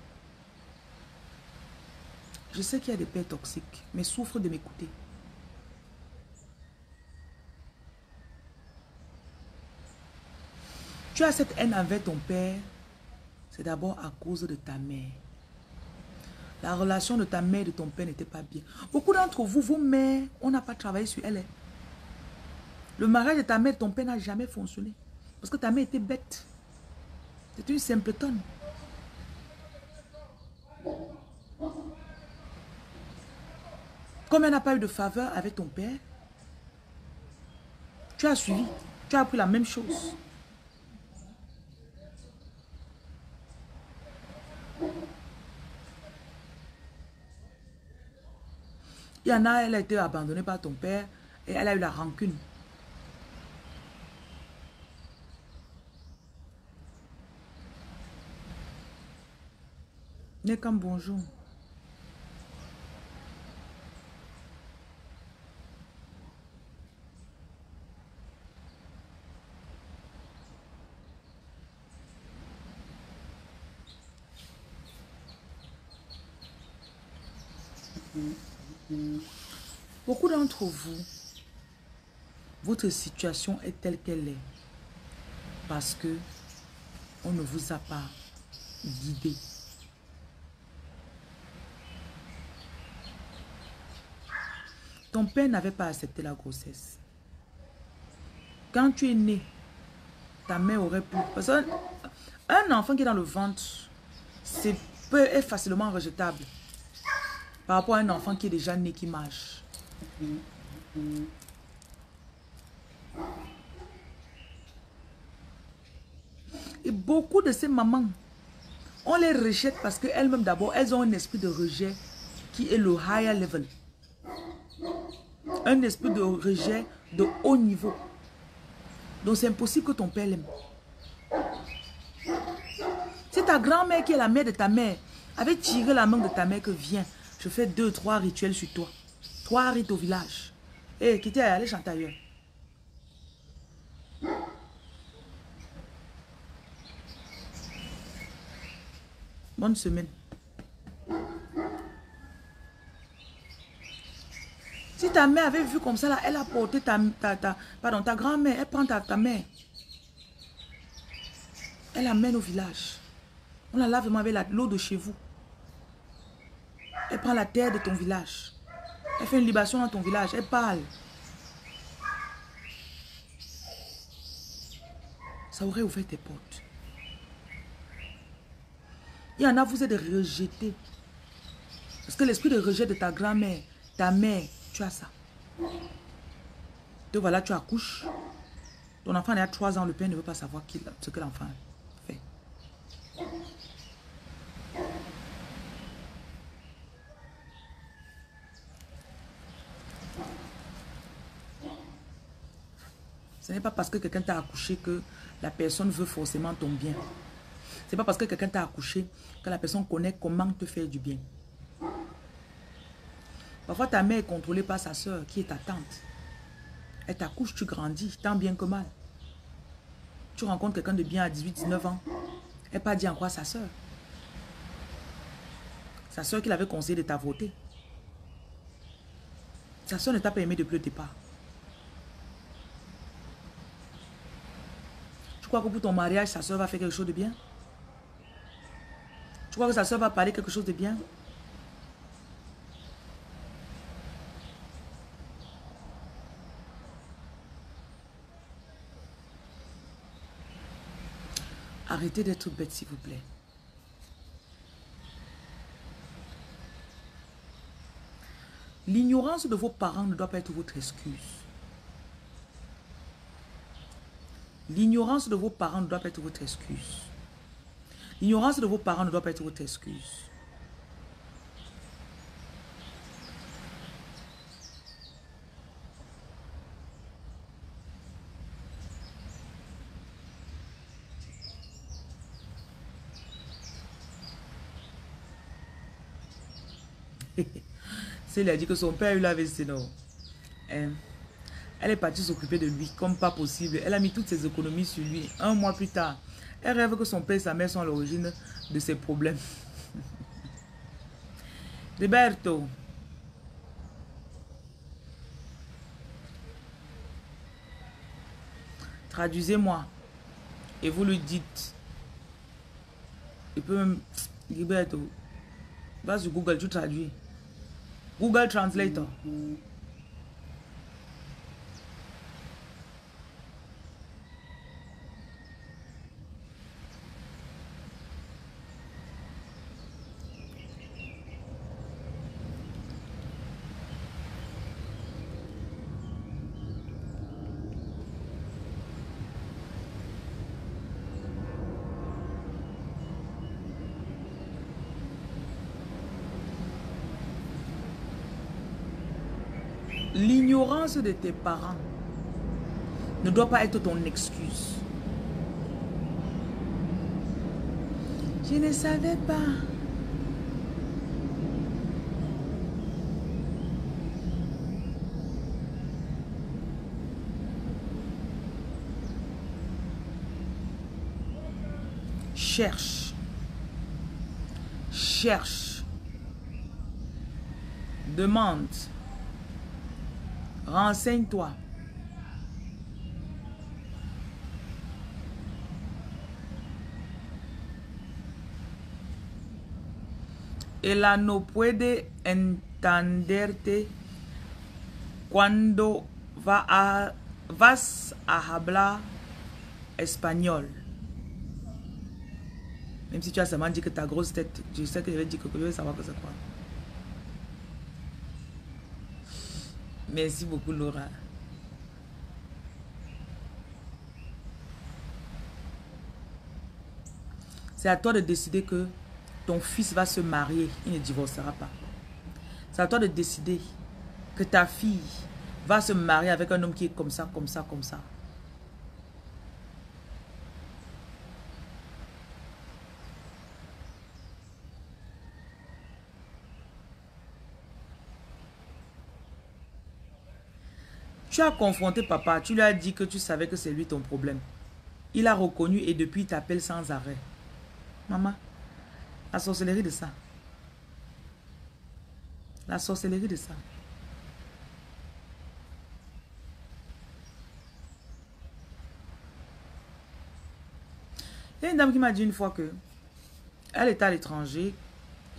Je sais qu'il y a des pères toxiques, mais souffre de m'écouter. Tu as cette haine envers ton père, c'est d'abord à cause de ta mère. La relation de ta mère et de ton père n'était pas bien. Beaucoup d'entre vous, vos mères, on n'a pas travaillé sur elle. Hein. Le mariage de ta mère et de ton père n'a jamais fonctionné. Parce que ta mère était bête. C'était une simple tonne. Comme elle n'a pas eu de faveur avec ton père, tu as suivi. Tu as appris la même chose. Il y en a, elle a été abandonnée par ton père et elle a eu la rancune. Qu'un bonjour. Beaucoup vous, votre situation est telle qu'elle est parce que on ne vous a pas guidé. Ton père n'avait pas accepté la grossesse. Quand tu es né, ta mère aurait pu... Parce un enfant qui est dans le ventre, c'est peut être facilement rejetable par rapport à un enfant qui est déjà né, qui marche. Et beaucoup de ces mamans On les rejette parce qu'elles-mêmes d'abord, elles ont un esprit de rejet qui est le higher level. Un esprit de rejet de haut niveau. Donc c'est impossible que ton père l'aime. C'est ta grand-mère qui est la mère de ta mère avait tiré la main de ta mère que viens, je fais deux, trois rituels sur toi. Trois rites au village. Hé, hey, allez chanter ailleurs. Bonne semaine. Si ta mère avait vu comme ça, là, elle a porté ta, ta, pardon, ta grand-mère, elle prend ta, ta mère. Elle l'amène au village. On la lave avec l'eau de chez vous. Elle prend la terre de ton village. Elle fait une libation dans ton village. Elle parle. Ça aurait ouvert tes portes. Il y en a, vous êtes rejetés. Parce que l'esprit de rejet de ta grand-mère, ta mère, tu as ça. Te voilà, tu accouches. Ton enfant a 3 ans, le père ne veut pas savoir ce que l'enfant fait. Ce n'est pas parce que quelqu'un t'a accouché que la personne veut forcément ton bien. Ce n'est pas parce que quelqu'un t'a accouché que la personne connaît comment te faire du bien. Parfois, ta mère est contrôlée par sa soeur, qui est ta tante. Elle t'accouche, tu grandis, tant bien que mal. Tu rencontres quelqu'un de bien à 18-19 ans. Elle pas dit en quoi sa soeur. Sa soeur qui l'avait conseillé de t'avoter. Sa soeur ne t'a pas aimé depuis le départ. Crois que pour ton mariage, sa soeur va faire quelque chose de bien? Tu crois que sa soeur va parler quelque chose de bien? Arrêtez d'être bête, s'il vous plaît. L'ignorance de vos parents ne doit pas être votre excuse. L'ignorance de vos parents ne doit pas être votre excuse. L'ignorance de vos parents ne doit pas être votre excuse. C'est a dit que son père a eu la non? Hein? Elle est partie s'occuper de lui comme pas possible. Elle a mis toutes ses économies sur lui. Un mois plus tard, elle rêve que son père et sa mère sont à l'origine de ses problèmes. Roberto. Traduisez-moi. Et vous lui dites. Il peut même... Roberto. Va sur Google, tu traduis. Google Translator. L'ignorance de tes parents ne doit pas être ton excuse. Je ne savais pas. Cherche. Cherche. Demande. Renseigne-toi. Ella no puede entenderte cuando va a, vas a hablar espagnol. Même si tu as seulement dit que ta grosse tête, je sais que je vais dire que je veux savoir que c'est quoi. Merci beaucoup, Laura. C'est à toi de décider que ton fils va se marier. Il ne divorcera pas. C'est à toi de décider que ta fille va se marier avec un homme qui est comme ça, comme ça, comme ça. Confronté papa, tu lui as dit que tu savais que c'est lui ton problème. Il a reconnu et depuis il t'appelle sans arrêt. Maman, la sorcellerie de ça. La sorcellerie de ça. Il une dame qui m'a dit une fois que elle était à l'étranger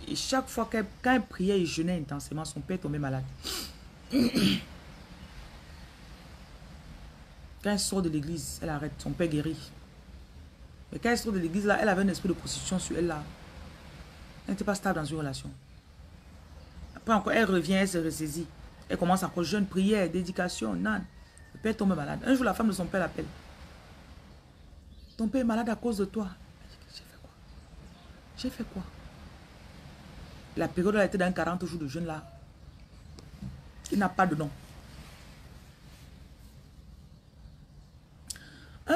et chaque fois qu'elle quand elle priait et jeûnait intensément, son père tombait malade. Quand elle sort de l'église, elle arrête. Son père guérit. Mais quand elle sort de l'église, là, elle avait un esprit de prostitution sur elle, là. Elle n'était pas stable dans une relation. Après encore, elle revient, elle se ressaisit. Elle commence encore jeune, prière, dédication, nan. Le père tombe malade. Un jour, la femme de son père l'appelle. Ton père est malade à cause de toi. J'ai fait quoi? J'ai fait quoi? La période, elle était dans 40 jours de jeûne, là. Il n'a pas de nom.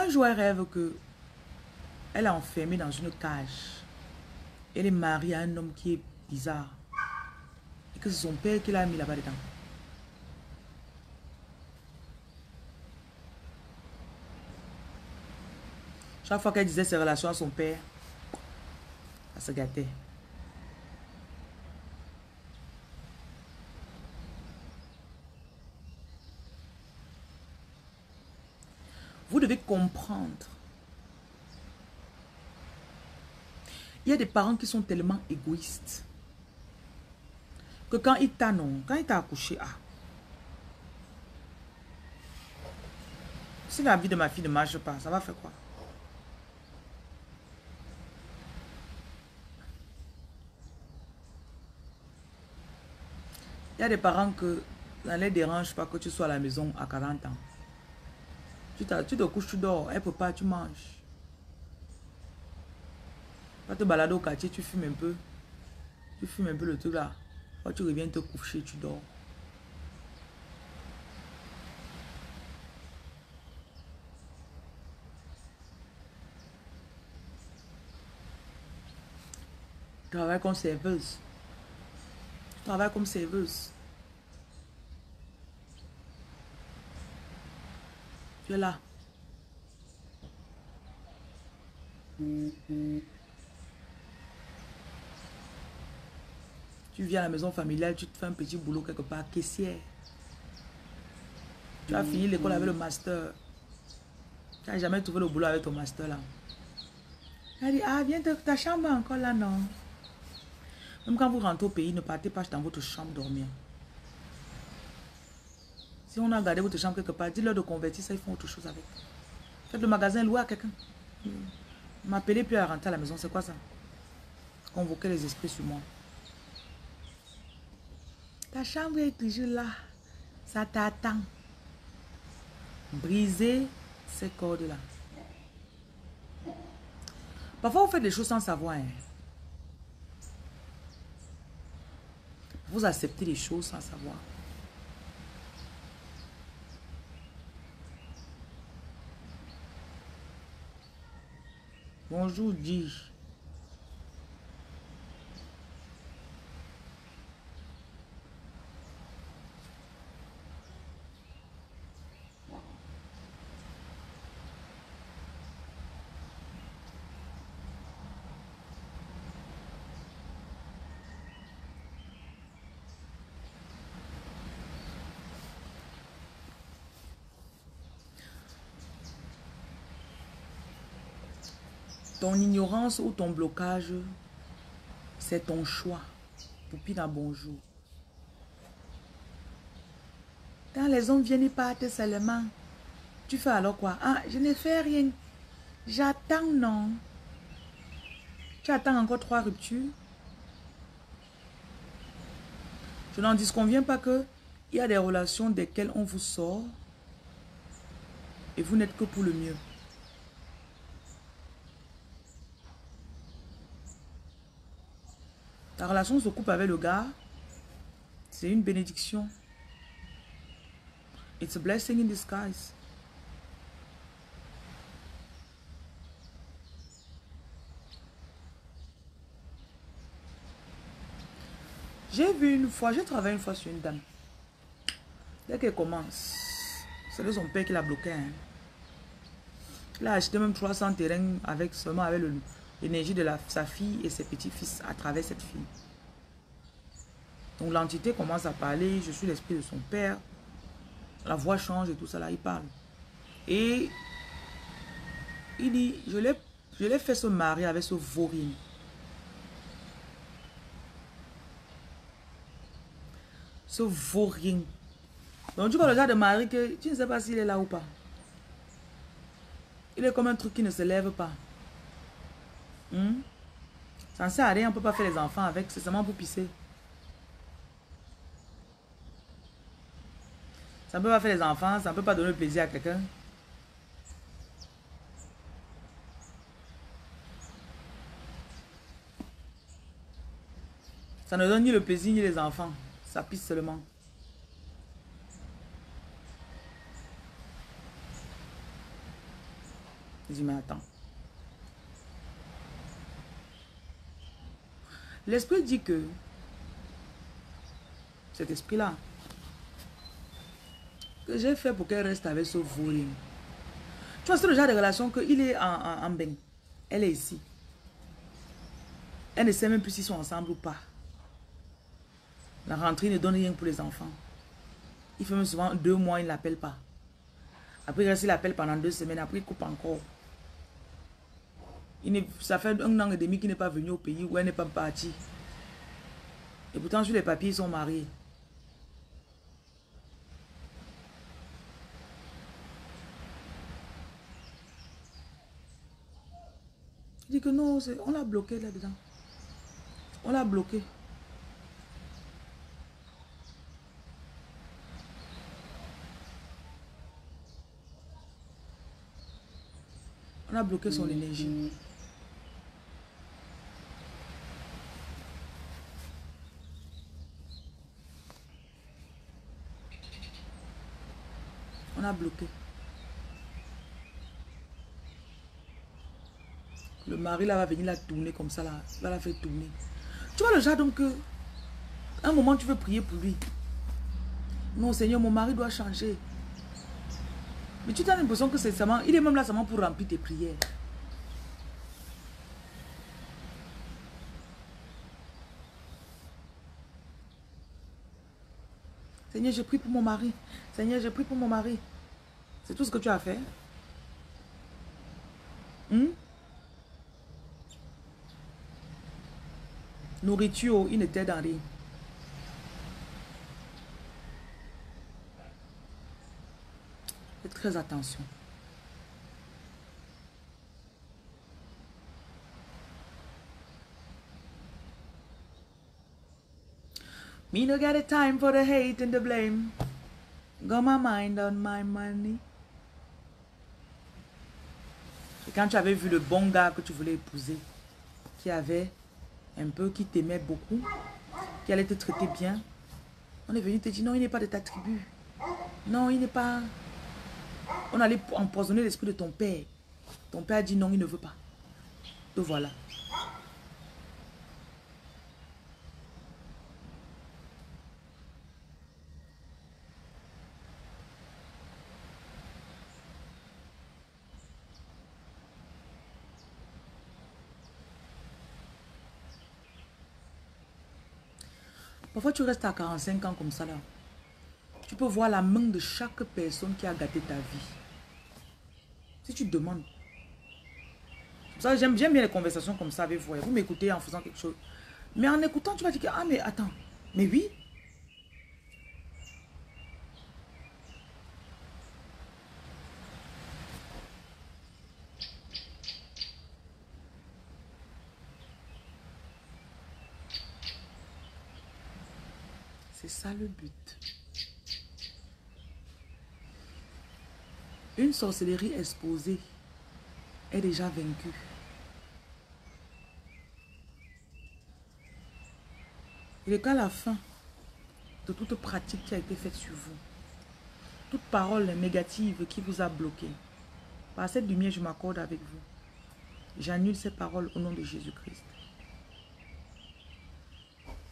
Un jour, elle rêve que elle est enfermée dans une cage. Elle est mariée à un homme qui est bizarre. Et que c'est son père qui l'a mis là-bas dedans. Chaque fois qu'elle disait ses relations à son père, elle se gâtait. Vous devez Il y a des parents qui sont tellement égoïstes que quand ils t'annoncent, quand il t'a accouché, ah, si la vie de ma fille ne marche pas, ça va faire quoi? Il y a des parents que ça ne les dérange pas que tu sois à la maison à 40 ans. Tu, tu te couches, tu dors. Elle peut pas, tu manges. Vas te balader au quartier, tu fumes un peu. Tu fumes un peu le truc là. Quand tu reviens te coucher, tu dors. Tu travailles comme serveuse. Tu travailles comme serveuse. Là. Tu viens à la maison familiale, tu te fais un petit boulot quelque part, caissière. Tu as fini l'école avec le master. Tu n'as jamais trouvé le boulot avec ton master là. Elle dit, ah, viens, ta chambre encore là, non? Même quand vous rentrez au pays, ne partez pas dans votre chambre dormir. Si on a gardé votre chambre quelque part, dis-leur de convertir ça, ils font autre chose avec. Faites le magasin loué à quelqu'un. M'appeler puis à rentrer à la maison, c'est quoi ça? Convoquer les esprits sur moi. Ta chambre est toujours là. Ça t'attend. Briser ces cordes-là. Parfois, vous faites des choses sans savoir. Hein. Vous acceptez les choses sans savoir. Bonjour, dis. Ignorance ou ton blocage, c'est ton choix. Poupina, bonjour. Quand les hommes viennent et partent seulement, tu fais alors quoi? Ah, je ne fais rien. J'attends, non. Tu attends encore trois ruptures. Je n'en disconviens pas que il y a des relations desquelles on vous sort et vous n'êtes que pour le mieux. Ta relation se coupe avec le gars, c'est une bénédiction. It's a blessing in disguise. J'ai vu une fois, j'ai travaillé une fois sur une dame. Dès qu'elle commence, c'est de son père qui l'a bloqué. Hein. Il a acheté même 300 terrains avec seulement avec l'énergie de la, sa fille et ses petits-fils à travers cette fille. Donc l'entité commence à parler, je suis l'esprit de son père. La voix change et tout ça là, il parle. Et il dit, je l'ai fait se marier avec ce vaurien. Ce vaurien. Donc tu vois le gars de mari que tu ne sais pas s'il est là ou pas. Il est comme un truc qui ne se lève pas. Hmm? Ça ne sert à rien, on ne peut pas faire les enfants avec, c'est seulement pour pisser. Ça ne peut pas faire les enfants, ça ne peut pas donner plaisir à quelqu'un. Ça ne donne ni le plaisir ni les enfants. Ça pisse seulement. Je dis, mais attends. L'esprit dit que cet esprit-là, que j'ai fait pour qu'elle reste avec ce volet. Tu vois, c'est le genre de relation qu'il est en, en, en bain. Elle est ici. Elle ne sait même plus s'ils sont ensemble ou pas. La rentrée ne donne rien pour les enfants. Il fait même souvent deux mois, il ne l'appelle pas. Après, il l'appelle pendant deux semaines. Après, il coupe encore. Il ça fait un an et demi qu'il n'est pas venu au pays où elle n'est pas partie. Et pourtant, sur les papiers, ils sont mariés. Il dit que non, on l'a bloqué là-dedans. On l'a bloqué. On a bloqué son énergie. On a bloqué. Le mari là va venir la tourner comme ça là. Va la faire tourner. Tu vois le genre donc un moment tu veux prier pour lui. Non Seigneur, mon mari doit changer. Mais tu as l'impression que c'est seulement, il est même là seulement pour remplir tes prières. Seigneur, je prie pour mon mari. Seigneur, je prie pour mon mari. C'est tout ce que tu as fait. Hmm? Nourriture, il n'était dans rien. Faites très attention. Me no got a time for the hate and the blame. Got my mind on my money. Et quand tu avais vu le bon gars que tu voulais épouser, qui avait un peu, qui t'aimait beaucoup, qui allait te traiter bien, on est venu te dire non, il n'est pas de ta tribu. Non, il n'est pas... On allait empoisonner l'esprit de ton père. Ton père a dit non, il ne veut pas. Te voilà. Parfois, tu restes à 45 ans comme ça là. Tu peux voir la main de chaque personne qui a gâté ta vie. Si tu demandes. J'aime bien les conversations comme ça avec vous. Vous m'écoutez en faisant quelque chose. Mais en écoutant, tu vas dire que, ah mais attends, mais oui. C'est ça le but. Une sorcellerie exposée est déjà vaincue. Et qu'à la fin de toute pratique qui a été faite sur vous, toute parole négative qui vous a bloqué, par cette lumière, je m'accorde avec vous. J'annule ces paroles au nom de Jésus-Christ.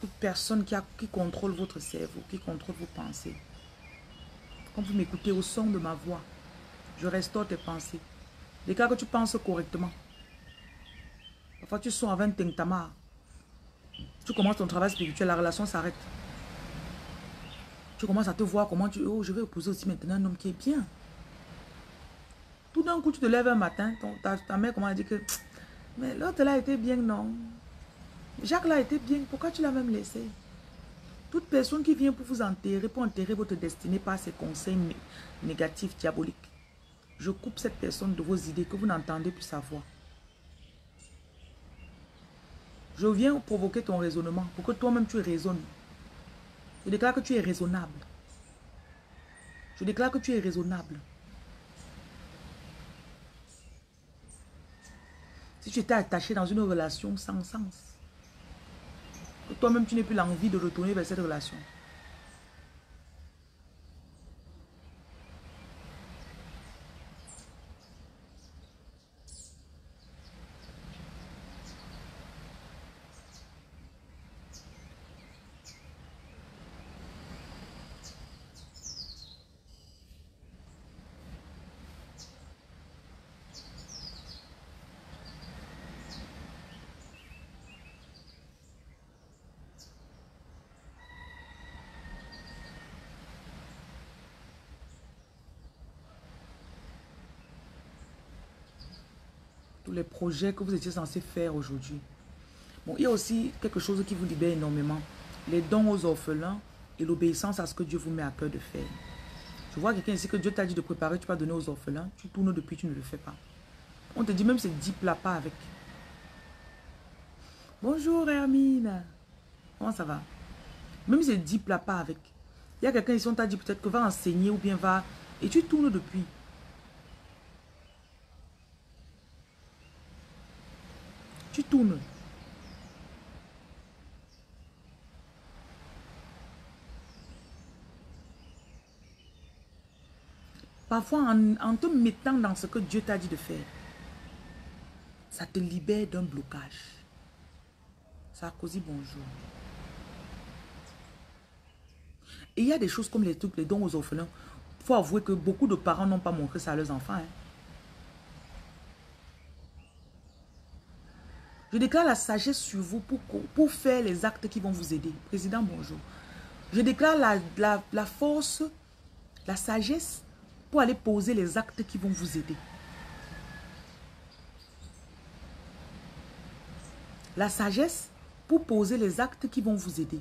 Toute personne qui contrôle votre cerveau, qui contrôle vos pensées. Quand vous m'écoutez au son de ma voix, je restaure tes pensées. Les cas que tu penses correctement. Parfois, tu sors avec un tamar. Tu commences ton travail spirituel, la relation s'arrête. Tu commences à te voir comment tu... Oh, je vais épouser aussi maintenant un homme qui est bien. Tout d'un coup, tu te lèves un matin, ta, mère comment dit que... Mais l'autre là était bien, non? Jacques là était bien, pourquoi tu l'as même laissé? Toute personne qui vient pour vous enterrer, pour enterrer votre destinée par ses conseils négatifs, diaboliques, je coupe cette personne de vos idées que vous n'entendez plus sa voix. Je viens provoquer ton raisonnement pour que toi-même tu raisonnes. Je déclare que tu es raisonnable. Je déclare que tu es raisonnable. Si tu étais attaché dans une relation sans sens, que toi-même tu n'es plus l'envie de retourner vers cette relation. Que vous étiez censé faire aujourd'hui. Bon, il y a aussi quelque chose qui vous libère énormément. Les dons aux orphelins et l'obéissance à ce que Dieu vous met à cœur de faire. Je vois quelqu'un ici que Dieu t'a dit de préparer, tu vas donner aux orphelins. Tu tournes depuis, tu ne le fais pas. On te dit même ces 10 plats pas avec. Bonjour Hermine. Comment ça va? Même ces 10 plats pas avec. Il y a quelqu'un ici, on t'a dit peut-être que va enseigner ou bien va... Et tu tournes depuis. Tu tournes. Parfois, en, te mettant dans ce que Dieu t'a dit de faire, ça te libère d'un blocage. Sarkozy, bonjour. Et il y a des choses comme les trucs, les dons aux orphelins. Il faut avouer que beaucoup de parents n'ont pas montré ça à leurs enfants. Hein. Je déclare la sagesse sur vous pour, faire les actes qui vont vous aider. Président, bonjour. Je déclare la, la force, la sagesse pour aller poser les actes qui vont vous aider. La sagesse pour poser les actes qui vont vous aider.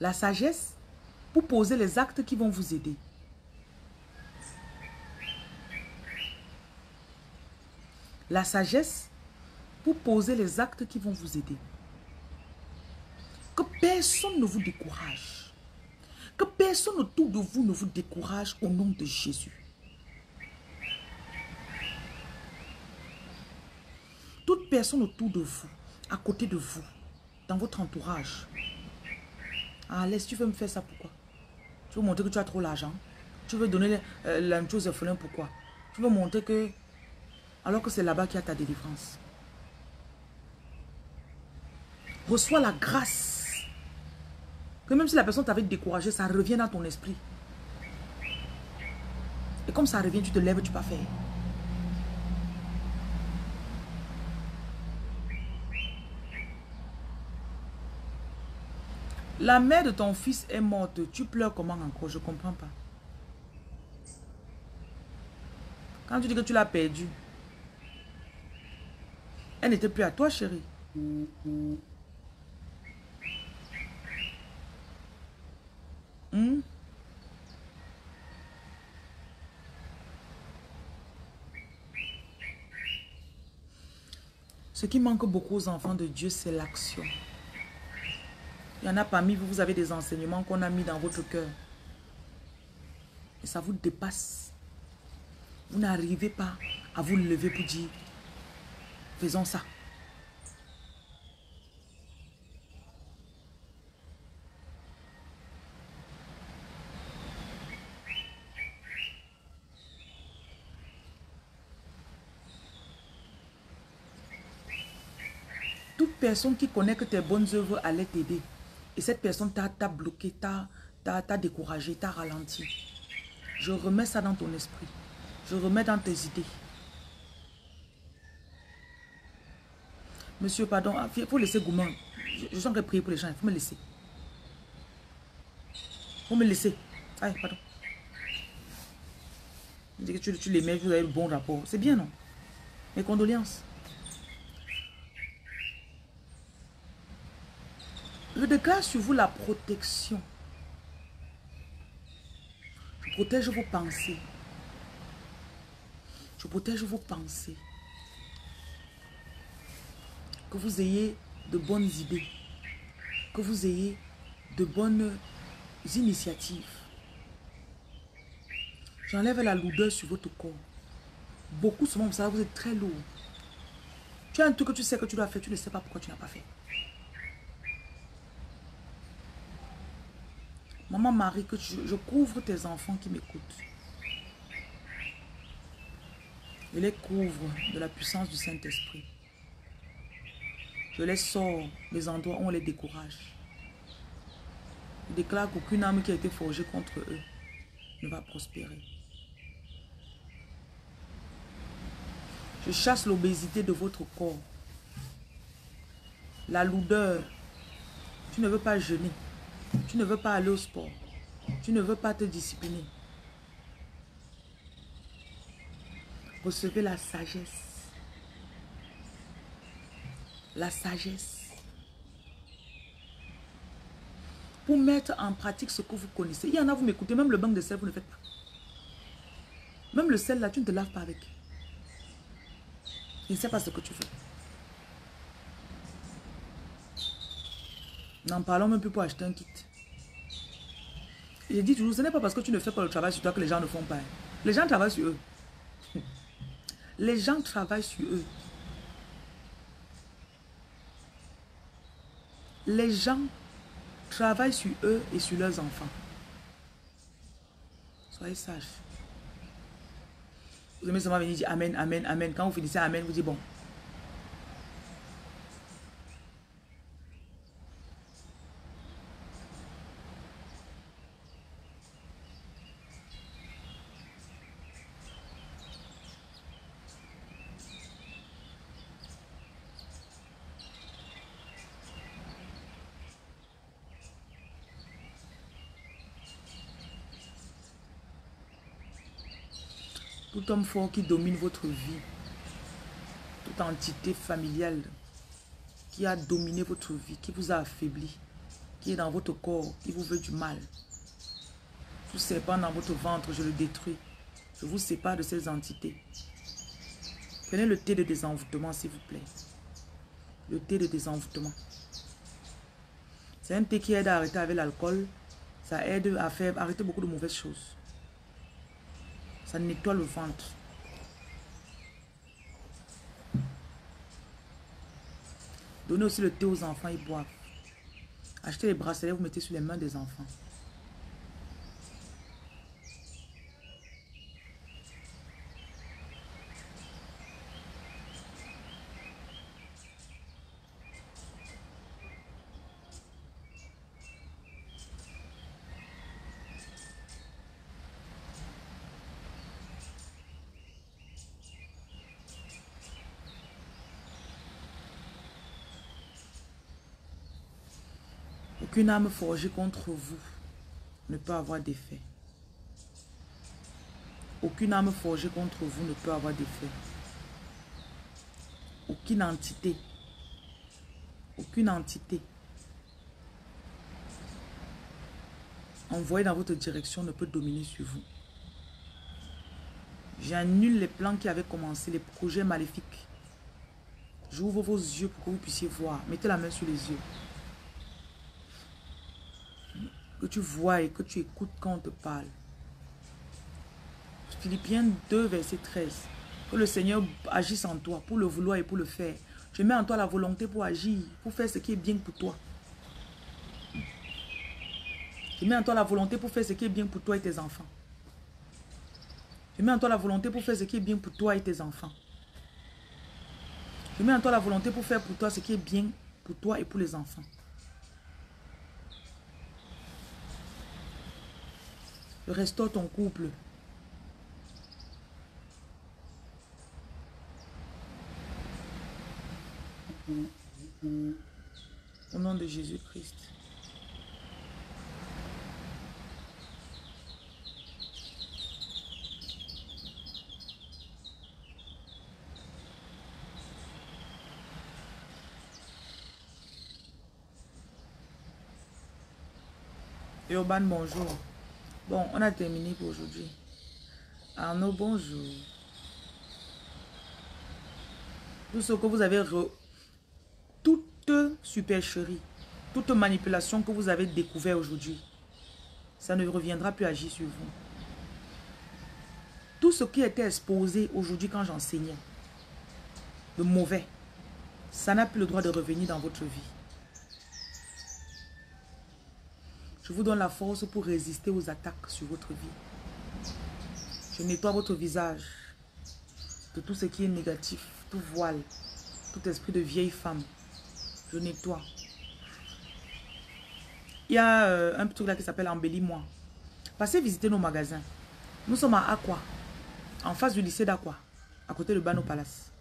La sagesse pour poser les actes qui vont vous aider. La sagesse pour poser les actes qui vont vous aider. Que personne ne vous décourage. Que personne autour de vous ne vous décourage au nom de Jésus. Toute personne autour de vous, à côté de vous, dans votre entourage. Ah, laisse, tu veux me faire ça pourquoi? Tu veux montrer que tu as trop l'argent. Tu veux donner euh, la chose aux orphelins, pourquoi? Tu veux montrer que... Alors que c'est là-bas qu'il y a ta délivrance. Reçois la grâce. Que même si la personne t'avait découragé, ça revient dans ton esprit. Et comme ça revient, tu te lèves, tu vas faire. La mère de ton fils est morte. Tu pleures comment encore? Je ne comprends pas. Quand tu dis que tu l'as perdu, elle n'était plus à toi, chérie. Hmm? Ce qui manque beaucoup aux enfants de Dieu, c'est l'action. Il y en a parmi vous, vous avez des enseignements qu'on a mis dans votre cœur. Et ça vous dépasse. Vous n'arrivez pas à vous lever pour dire, faisons ça. Toute personne qui connaît que tes bonnes œuvres allaient t'aider, et cette personne t'a bloqué, t'a découragé, t'a ralenti. Je remets ça dans ton esprit. Je remets dans tes idées. Monsieur, pardon, il ah, faut laisser Gouman. Je, je train de prier pour les gens, il faut me laisser. Il faut me laisser. Aïe, pardon. que tu, tu les mets, vous avez le bon rapport. C'est bien, non? Mes condoléances. Je déclare sur vous la protection. Je protège vos pensées. Je protège vos pensées. Que vous ayez de bonnes idées. Que vous ayez de bonnes initiatives. J'enlève la lourdeur sur votre corps. Beaucoup souvent, vous savez, vous êtes très lourd. Tu as un truc que tu sais que tu dois faire, tu ne sais pas pourquoi tu n'as pas fait. Maman Marie, que je couvre tes enfants qui m'écoutent. Je les couvre de la puissance du Saint-Esprit. Je les sors des endroits où on les décourage. Je déclare qu'aucune âme qui a été forgée contre eux ne va prospérer. Je chasse l'obésité de votre corps. La lourdeur. Tu ne veux pas jeûner. Tu ne veux pas aller au sport. Tu ne veux pas te discipliner. Recevez la sagesse. La sagesse. Pour mettre en pratique ce que vous connaissez. Il y en a, vous m'écoutez, même le banc de sel, vous ne faites pas. Même le sel là, tu ne te laves pas avec. Je ne sais pas ce que tu fais. N'en parlons même plus pour acheter un kit. Je dis toujours, ce n'est pas parce que tu ne fais pas le travail sur toi que les gens ne font pas. Les gens travaillent sur eux. Les gens travaillent sur eux. Les gens travaillent sur eux et sur leurs enfants. Soyez sages. Vous aimez seulement venir dire Amen, Amen, Amen. Quand vous finissez Amen, vous dites bon, Homme fort qui domine votre vie, toute entité familiale qui a dominé votre vie, qui vous a affaibli, qui est dans votre corps, qui vous veut du mal. Tout serpent dans votre ventre, je le détruis. Je vous sépare de ces entités. Prenez le thé de désenvoûtement, s'il vous plaît. Le thé de désenvoûtement. C'est un thé qui aide à arrêter avec l'alcool. Ça aide à faire arrêter beaucoup de mauvaises choses. Ça nettoie le ventre. Donnez aussi le thé aux enfants, ils boivent. Achetez les bracelets, vous mettez sur les mains des enfants. Aucune âme forgée contre vous ne peut avoir d'effet. Aucune âme forgée contre vous ne peut avoir d'effet. Aucune entité, aucune entité envoyée dans votre direction ne peut dominer sur vous. J'annule les plans qui avaient commencé, les projets maléfiques. J'ouvre vos yeux pour que vous puissiez voir. Mettez la main sur les yeux que tu vois et que tu écoutes quand on te parle. Philippiens 2, verset 13. Que le Seigneur agisse en toi pour le vouloir et pour le faire. Je mets en toi la volonté pour agir, pour faire ce qui est bien pour toi. Je mets en toi la volonté pour faire ce qui est bien pour toi et tes enfants. Je mets en toi la volonté pour faire ce qui est bien pour toi et tes enfants. Je mets en toi la volonté pour faire pour toi ce qui est bien pour toi et pour les enfants. Restaure ton couple. Au nom de Jésus-Christ. Urban, bonjour. Bon, on a terminé pour aujourd'hui. Arnaud, bonjour. Tout ce que vous avez... Toute supercherie, toute manipulation que vous avez découvert aujourd'hui, ça ne reviendra plus agir sur vous. Tout ce qui était exposé aujourd'hui quand j'enseignais, de mauvais, ça n'a plus le droit de revenir dans votre vie. Je vous donne la force pour résister aux attaques sur votre vie. Je nettoie votre visage de tout ce qui est négatif, tout voile, tout esprit de vieille femme. Je nettoie. Il y a euh, un petit truc là qui s'appelle Embellis-moi. Passez visiter nos magasins. Nous sommes à Aqua, en face du lycée d'Aqua, à côté de Bano Palace.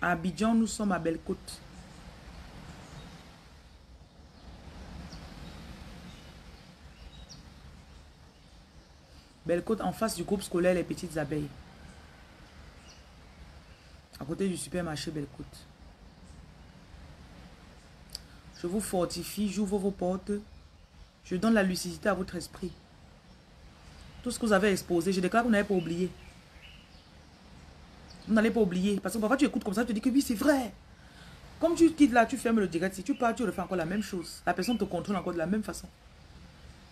À Abidjan, nous sommes à Belle-Côte. Belle-Côte en face du groupe scolaire Les Petites Abeilles. À côté du supermarché Belle-Côte. Je vous fortifie, j'ouvre vos portes. Je donne la lucidité à votre esprit. Tout ce que vous avez exposé, je déclare que vous n'avez pas oublié. Vous n'allez pas oublier. Parce que parfois tu écoutes comme ça, tu te dis que oui, c'est vrai. Comme tu quittes là, tu fermes le direct. Si tu pars, tu refais encore la même chose. La personne te contrôle encore de la même façon.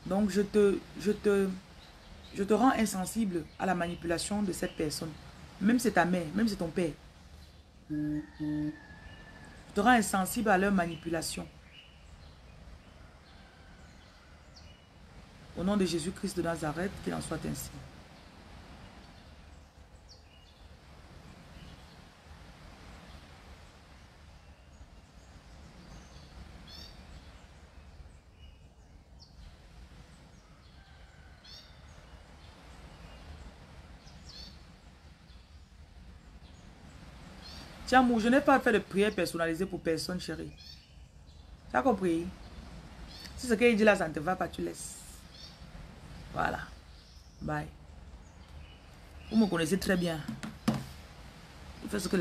Donc je te, je te, je te rends insensible à la manipulation de cette personne. Même c'est ta mère, même c'est ton père. Je te rends insensible à leur manipulation. Au nom de Jésus-Christ de Nazareth, qu'il en soit ainsi. Moi, je n'ai pas fait de prière personnalisée pour personne, chérie. Tu as compris? Si ce qu'il dit là, ça ne te va pas, tu laisses. Voilà. Bye. Vous me connaissez très bien. Fais ce que